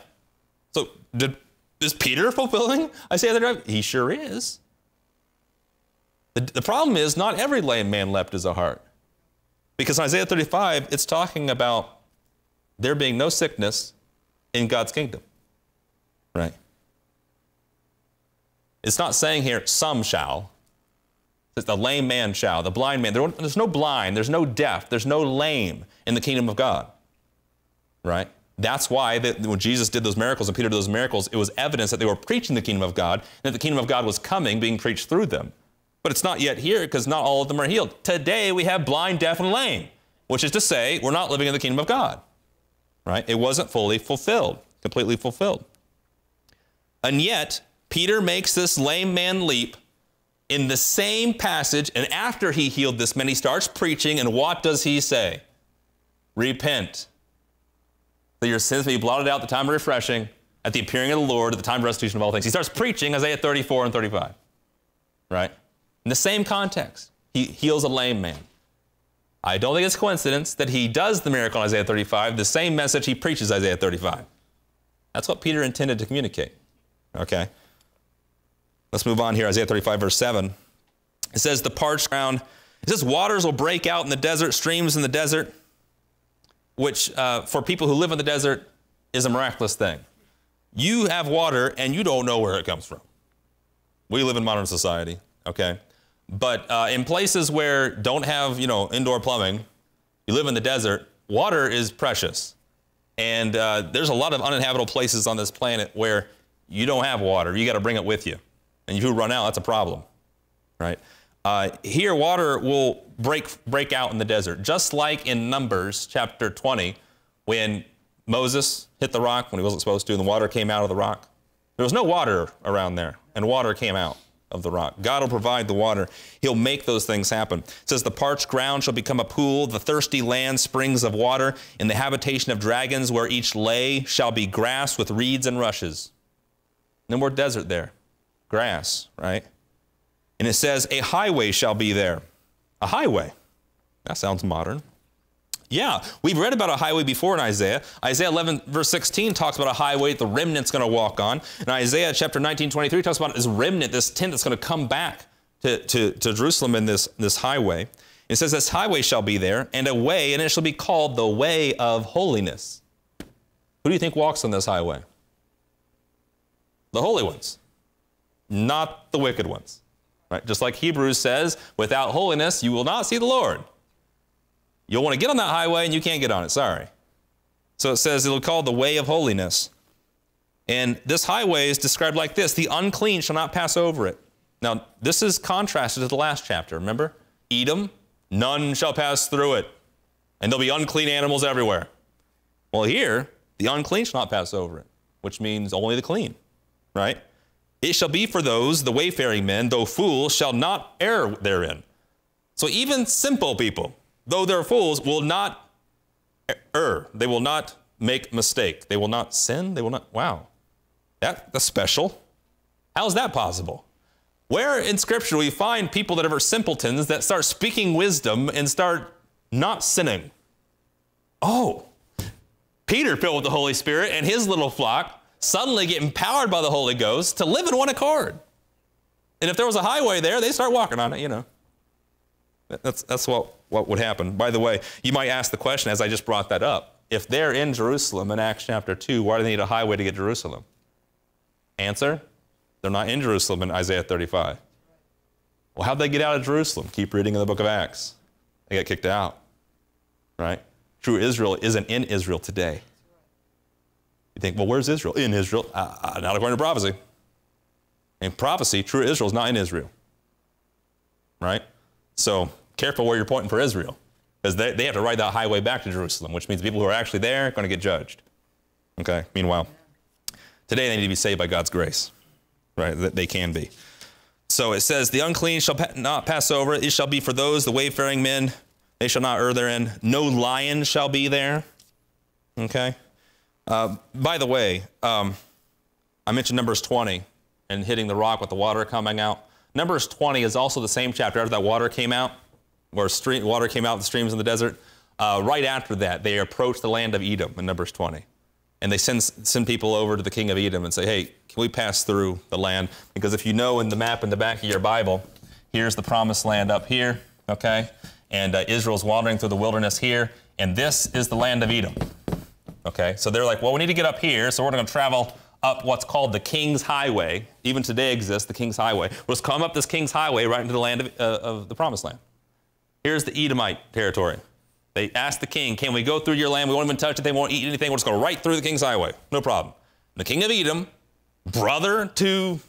So did, is Peter fulfilling Isaiah 35? He sure is. The, the problem is not every lame man leapt as a hart. Because in Isaiah 35, it's talking about there being no sickness in God's kingdom. Right? It's not saying here, some shall. It's the lame man shall, the blind man. There, there's no blind, there's no deaf, there's no lame in the kingdom of God. Right? That's why that when Jesus did those miracles and Peter did those miracles, it was evidence that they were preaching the kingdom of God and that the kingdom of God was coming, being preached through them. But it's not yet here because not all of them are healed. Today we have blind, deaf, and lame, which is to say we're not living in the kingdom of God. Right? It wasn't fully fulfilled, completely fulfilled. And yet, Peter makes this lame man leap in the same passage, and after he healed this man, he starts preaching, and what does he say? Repent that your sins may be blotted out at the time of refreshing, at the appearing of the Lord, at the time of restitution of all things. He starts preaching Isaiah 34 and 35, right? In the same context, he heals a lame man. I don't think it's coincidence that he does the miracle in Isaiah 35, the same message he preaches Isaiah 35. That's what Peter intended to communicate. Okay? Let's move on here. Isaiah 35, verse 7. It says, The parched ground, it says, waters will break out in the desert, streams in the desert which uh, for people who live in the desert is a miraculous thing. You have water and you don't know where it comes from. We live in modern society, okay? But uh, in places where don't have, you know, indoor plumbing, you live in the desert, water is precious. And uh, there's a lot of uninhabitable places on this planet where you don't have water. You got to bring it with you. And if you run out, that's a problem, right? Uh, here, water will break, break out in the desert, just like in Numbers chapter 20, when Moses hit the rock when he wasn't supposed to, and the water came out of the rock. There was no water around there, and water came out of the rock. God will provide the water. He'll make those things happen. It says, The parched ground shall become a pool, the thirsty land springs of water, in the habitation of dragons, where each lay shall be grass with reeds and rushes. No more desert there. Grass, right? And it says, A highway shall be there. A highway. That sounds modern. Yeah, we've read about a highway before in Isaiah. Isaiah 11, verse 16 talks about a highway the remnant's going to walk on. And Isaiah chapter 19, 23 talks about this remnant, this tent that's going to come back to, to, to Jerusalem in this, this highway. It says, This highway shall be there, and a way, and it shall be called the way of holiness. Who do you think walks on this highway? The holy ones, not the wicked ones. Right? Just like Hebrews says, without holiness, you will not see the Lord. You'll want to get on that highway and you can't get on it. Sorry. So it says it'll call the way of holiness. And this highway is described like this the unclean shall not pass over it. Now, this is contrasted to the last chapter. Remember? Edom, none shall pass through it, and there'll be unclean animals everywhere. Well, here, the unclean shall not pass over it, which means only the clean, right? It shall be for those, the wayfaring men, though fools, shall not err therein. So even simple people, though they're fools, will not err. They will not make mistake. They will not sin. They will not. Wow, that, that's special. How is that possible? Where in Scripture we find people that are simpletons that start speaking wisdom and start not sinning? Oh, Peter, filled with the Holy Spirit, and his little flock suddenly get empowered by the Holy Ghost to live in one accord. And if there was a highway there, they start walking on it, you know. That's, that's what, what would happen. By the way, you might ask the question as I just brought that up. If they're in Jerusalem in Acts chapter 2, why do they need a highway to get to Jerusalem? Answer they're not in Jerusalem in Isaiah 35. Well, how'd they get out of Jerusalem? Keep reading in the book of Acts. They got kicked out, right? True Israel isn't in Israel today. You think, well, where's Israel? In Israel. Uh, uh, not according to prophecy. In prophecy, true Israel is not in Israel, right? So careful where you're pointing for Israel, because they, they have to ride that highway back to Jerusalem, which means people who are actually there are going to get judged. Okay, meanwhile, today they need to be saved by God's grace, right? That they can be. So it says, The unclean shall not pass over, it shall be for those, the wayfaring men, they shall not err therein. No lion shall be there. Okay? Uh, by the way, um, I mentioned Numbers 20 and hitting the rock with the water coming out. Numbers 20 is also the same chapter after that water came out, where stream, water came out of the streams in the desert. Uh, right after that, they approach the land of Edom in Numbers 20. And they send, send people over to the king of Edom and say, hey, can we pass through the land? Because if you know in the map in the back of your Bible, here's the promised land up here, okay? And uh, Israel's wandering through the wilderness here, and this is the land of Edom. Okay, so they're like, well, we need to get up here, so we're going to travel up what's called the King's Highway. Even today exists the King's Highway. We'll just come up this King's Highway right into the land of, uh, of the Promised Land. Here's the Edomite territory. They asked the king, Can we go through your land? We won't even touch it. They won't eat anything. We'll just go right through the King's Highway. No problem. The king of Edom, brother to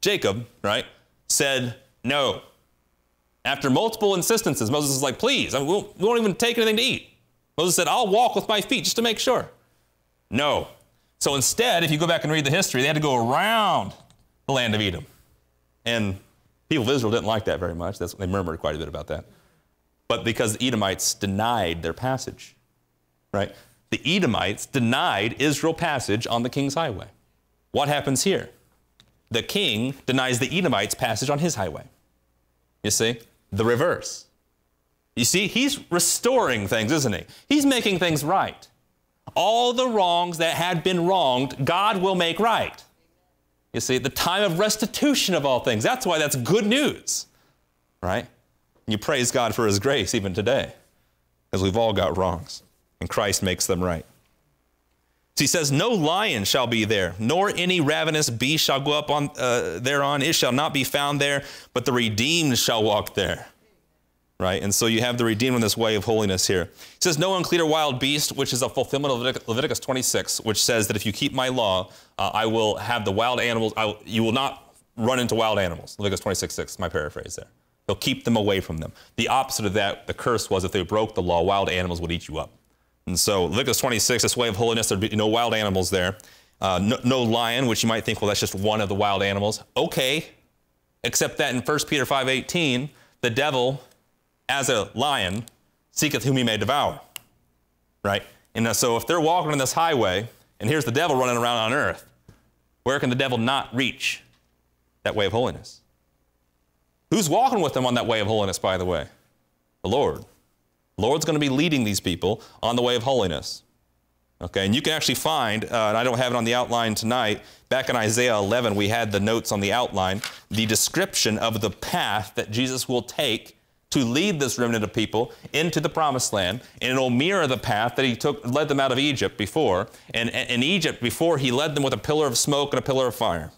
Jacob, right, said no. After multiple insistences, Moses is like, Please, I mean, we, won't, we won't even take anything to eat. Moses said, I'll walk with my feet just to make sure. No. So instead, if you go back and read the history, they had to go around the land of Edom. And people of Israel didn't like that very much. That's, they murmured quite a bit about that. But because the Edomites denied their passage, right? The Edomites denied Israel passage on the king's highway. What happens here? The king denies the Edomites passage on his highway. You see? The reverse. You see, he's restoring things, isn't he? He's making things right. All the wrongs that had been wronged, God will make right. You see, the time of restitution of all things. That's why that's good news, right? You praise God for His grace even today, because we've all got wrongs, and Christ makes them right. So he says, No lion shall be there, nor any ravenous beast shall go up on uh, thereon. It shall not be found there, but the redeemed shall walk there. Right? And so you have the redeemed in this way of holiness here. He says, No unclean or wild beast, which is a fulfillment of Leviticus 26, which says that if you keep my law, uh, I will have the wild animals, you will not run into wild animals. Leviticus 26, 6, my paraphrase there. He'll keep them away from them. The opposite of that, the curse was if they broke the law, wild animals would eat you up. And so Leviticus 26, this way of holiness, there'd be no wild animals there. Uh, no, no, lion, which you might think, well, that's just one of the wild animals. Okay, except that in 1 Peter 5.18, the devil, as a lion, seeketh whom he may devour. Right? And uh, so if they're walking on this highway, and here's the devil running around on earth, where can the devil not reach that way of holiness? Who's walking with them on that way of holiness, by the way? The Lord. The Lord's going to be leading these people on the way of holiness. Okay, and you can actually find, uh, and I don't have it on the outline tonight, back in Isaiah 11, we had the notes on the outline, the description of the path that Jesus will take to lead this remnant of people into the promised land. And it'll mirror the path that he took, led them out of Egypt before. And in Egypt, before, he led them with a pillar of smoke and a pillar of fire.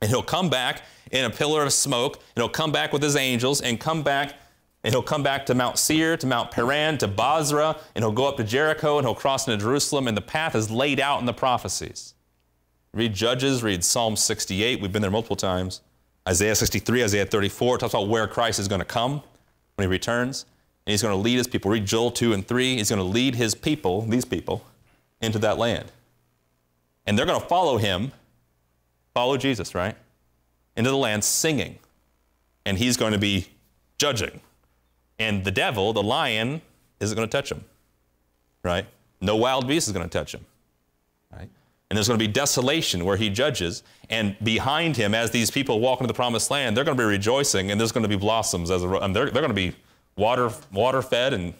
And he'll come back in a pillar of smoke, and he'll come back with his angels, and come back and he'll come back to Mount Seir, to Mount Paran, to Bozrah, and he'll go up to Jericho, and he'll cross into Jerusalem, and the path is laid out in the prophecies. Read Judges, read Psalm 68. We've been there multiple times. Isaiah 63, Isaiah 34 talks about where Christ is going to come when he returns, and he's going to lead his people. Read Joel 2 and 3. He's going to lead his people, these people, into that land. And they're going to follow him, follow Jesus, right? Into the land singing. And he's going to be judging. And the devil, the lion, isn't going to touch him, right? No wild beast is going to touch him, right? And there's going to be desolation where he judges. And behind him, as these people walk into the promised land, they're going to be rejoicing and there's going to be blossoms. As a, and they're, they're going to be water, water fed and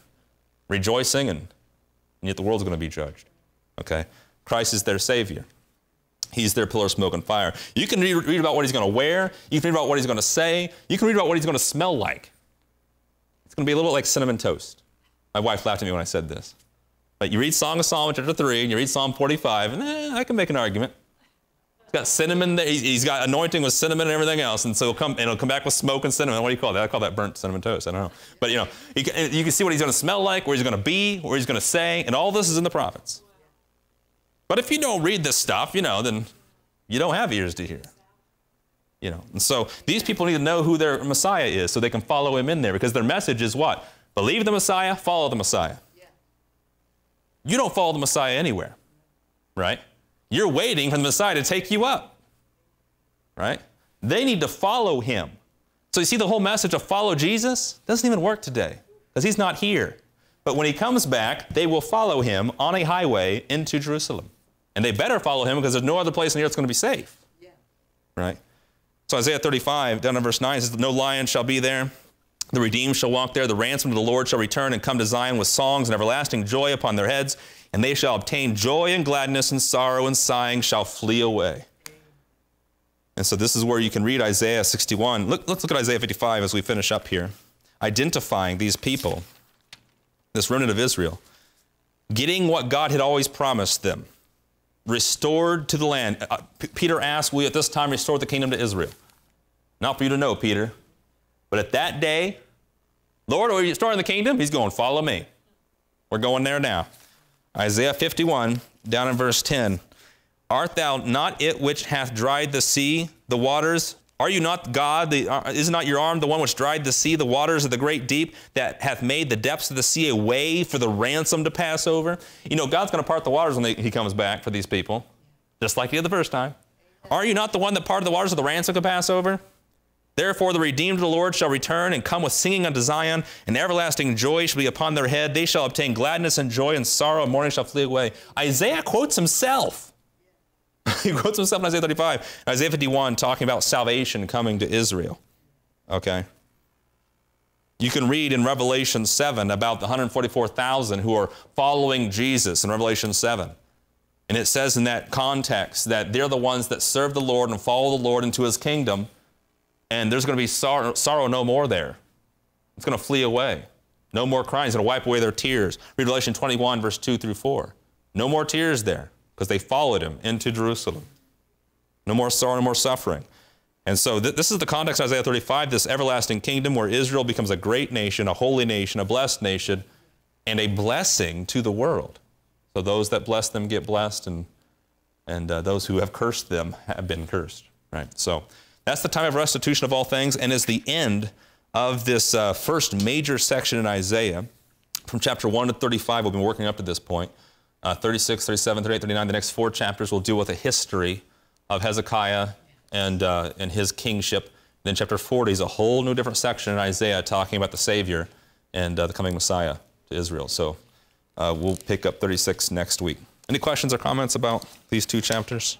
rejoicing, and, and yet the world's going to be judged. Okay? Christ is their Savior. He's their pillar of smoke and fire. You can read, read about what he's going to wear. You can read about what he's going to say. You can read about what he's going to smell like It's going to be a little bit like cinnamon toast. My wife laughed at me when I said this. But you read Song of Solomon chapter 3 and you read Psalm 45, and eh, I can make an argument. He's got cinnamon there. He's got anointing with cinnamon and everything else. And so he'll come, and he'll come back with smoke and cinnamon. What do you call that? I call that burnt cinnamon toast. I don't know. But, you know, you can, you can see what he's going to smell like, where he's going to be, where he's going to say, and all this is in the prophets. But if you don't read this stuff, you know, then you don't have ears to hear. You know, and so these people need to know who their Messiah is so they can follow him in there because their message is what? Believe the Messiah, follow the Messiah. Yeah. You don't follow the Messiah anywhere, right? You're waiting for the Messiah to take you up, right? They need to follow him. So you see the whole message of follow Jesus doesn't even work today because he's not here. But when he comes back, they will follow him on a highway into Jerusalem. And they better follow him because there's no other place in the earth that's going to be safe. Yeah. Right? So Isaiah 35, down in verse 9, says, No lion shall be there. The redeemed shall walk there. The ransom of the Lord shall return and come to Zion with songs and everlasting joy upon their heads. And they shall obtain joy and gladness, and sorrow and sighing shall flee away. And so this is where you can read Isaiah 61. Look, let's look at Isaiah 55 as we finish up here, identifying these people, this remnant of Israel, getting what God had always promised them restored to the land. Uh, Peter asked, Will you at this time restore the kingdom to Israel? Not for you to know, Peter. But at that day, Lord, are you restoring the kingdom? He's going, Follow me. We're going there now. Isaiah 51, down in verse 10. Art thou not it which hath dried the sea, the waters are you not God? The, uh, is not your arm the one which dried the sea, the waters of the great deep, that hath made the depths of the sea a way for the ransom to pass over? You know, God's going to part the waters when they, He comes back for these people, just like He did the first time. Are you not the one that parted the waters of the ransom to pass over? Therefore, the redeemed of the Lord shall return and come with singing unto Zion, and everlasting joy shall be upon their head. They shall obtain gladness and joy, and sorrow and mourning shall flee away. Isaiah quotes himself. <laughs> he quotes himself in Isaiah 35. Isaiah 51 talking about salvation coming to Israel. Okay? You can read in Revelation 7 about the 144,000 who are following Jesus in Revelation 7. And it says in that context that they're the ones that serve the Lord and follow the Lord into his kingdom. And there's going to be sorrow, sorrow no more there. It's going to flee away. No more crying. It's going to wipe away their tears. Read Revelation 21, verse 2 through 4. No more tears there. Because they followed him into Jerusalem. No more sorrow, no more suffering. And so th- this is the context of Isaiah 35, this everlasting kingdom where Israel becomes a great nation, a holy nation, a blessed nation, and a blessing to the world. So those that bless them get blessed, and, and uh, those who have cursed them have been cursed. Right? So that's the time of restitution of all things, and is the end of this uh, first major section in Isaiah. From chapter 1 to 35, we've been working up to this point. Uh, 36, 37, 38, 39, the next four chapters will deal with a history of Hezekiah and, uh, and his kingship. Then chapter 40 is a whole new different section in Isaiah talking about the Savior and uh, the coming Messiah to Israel. So uh, we'll pick up 36 next week. Any questions or comments about these two chapters?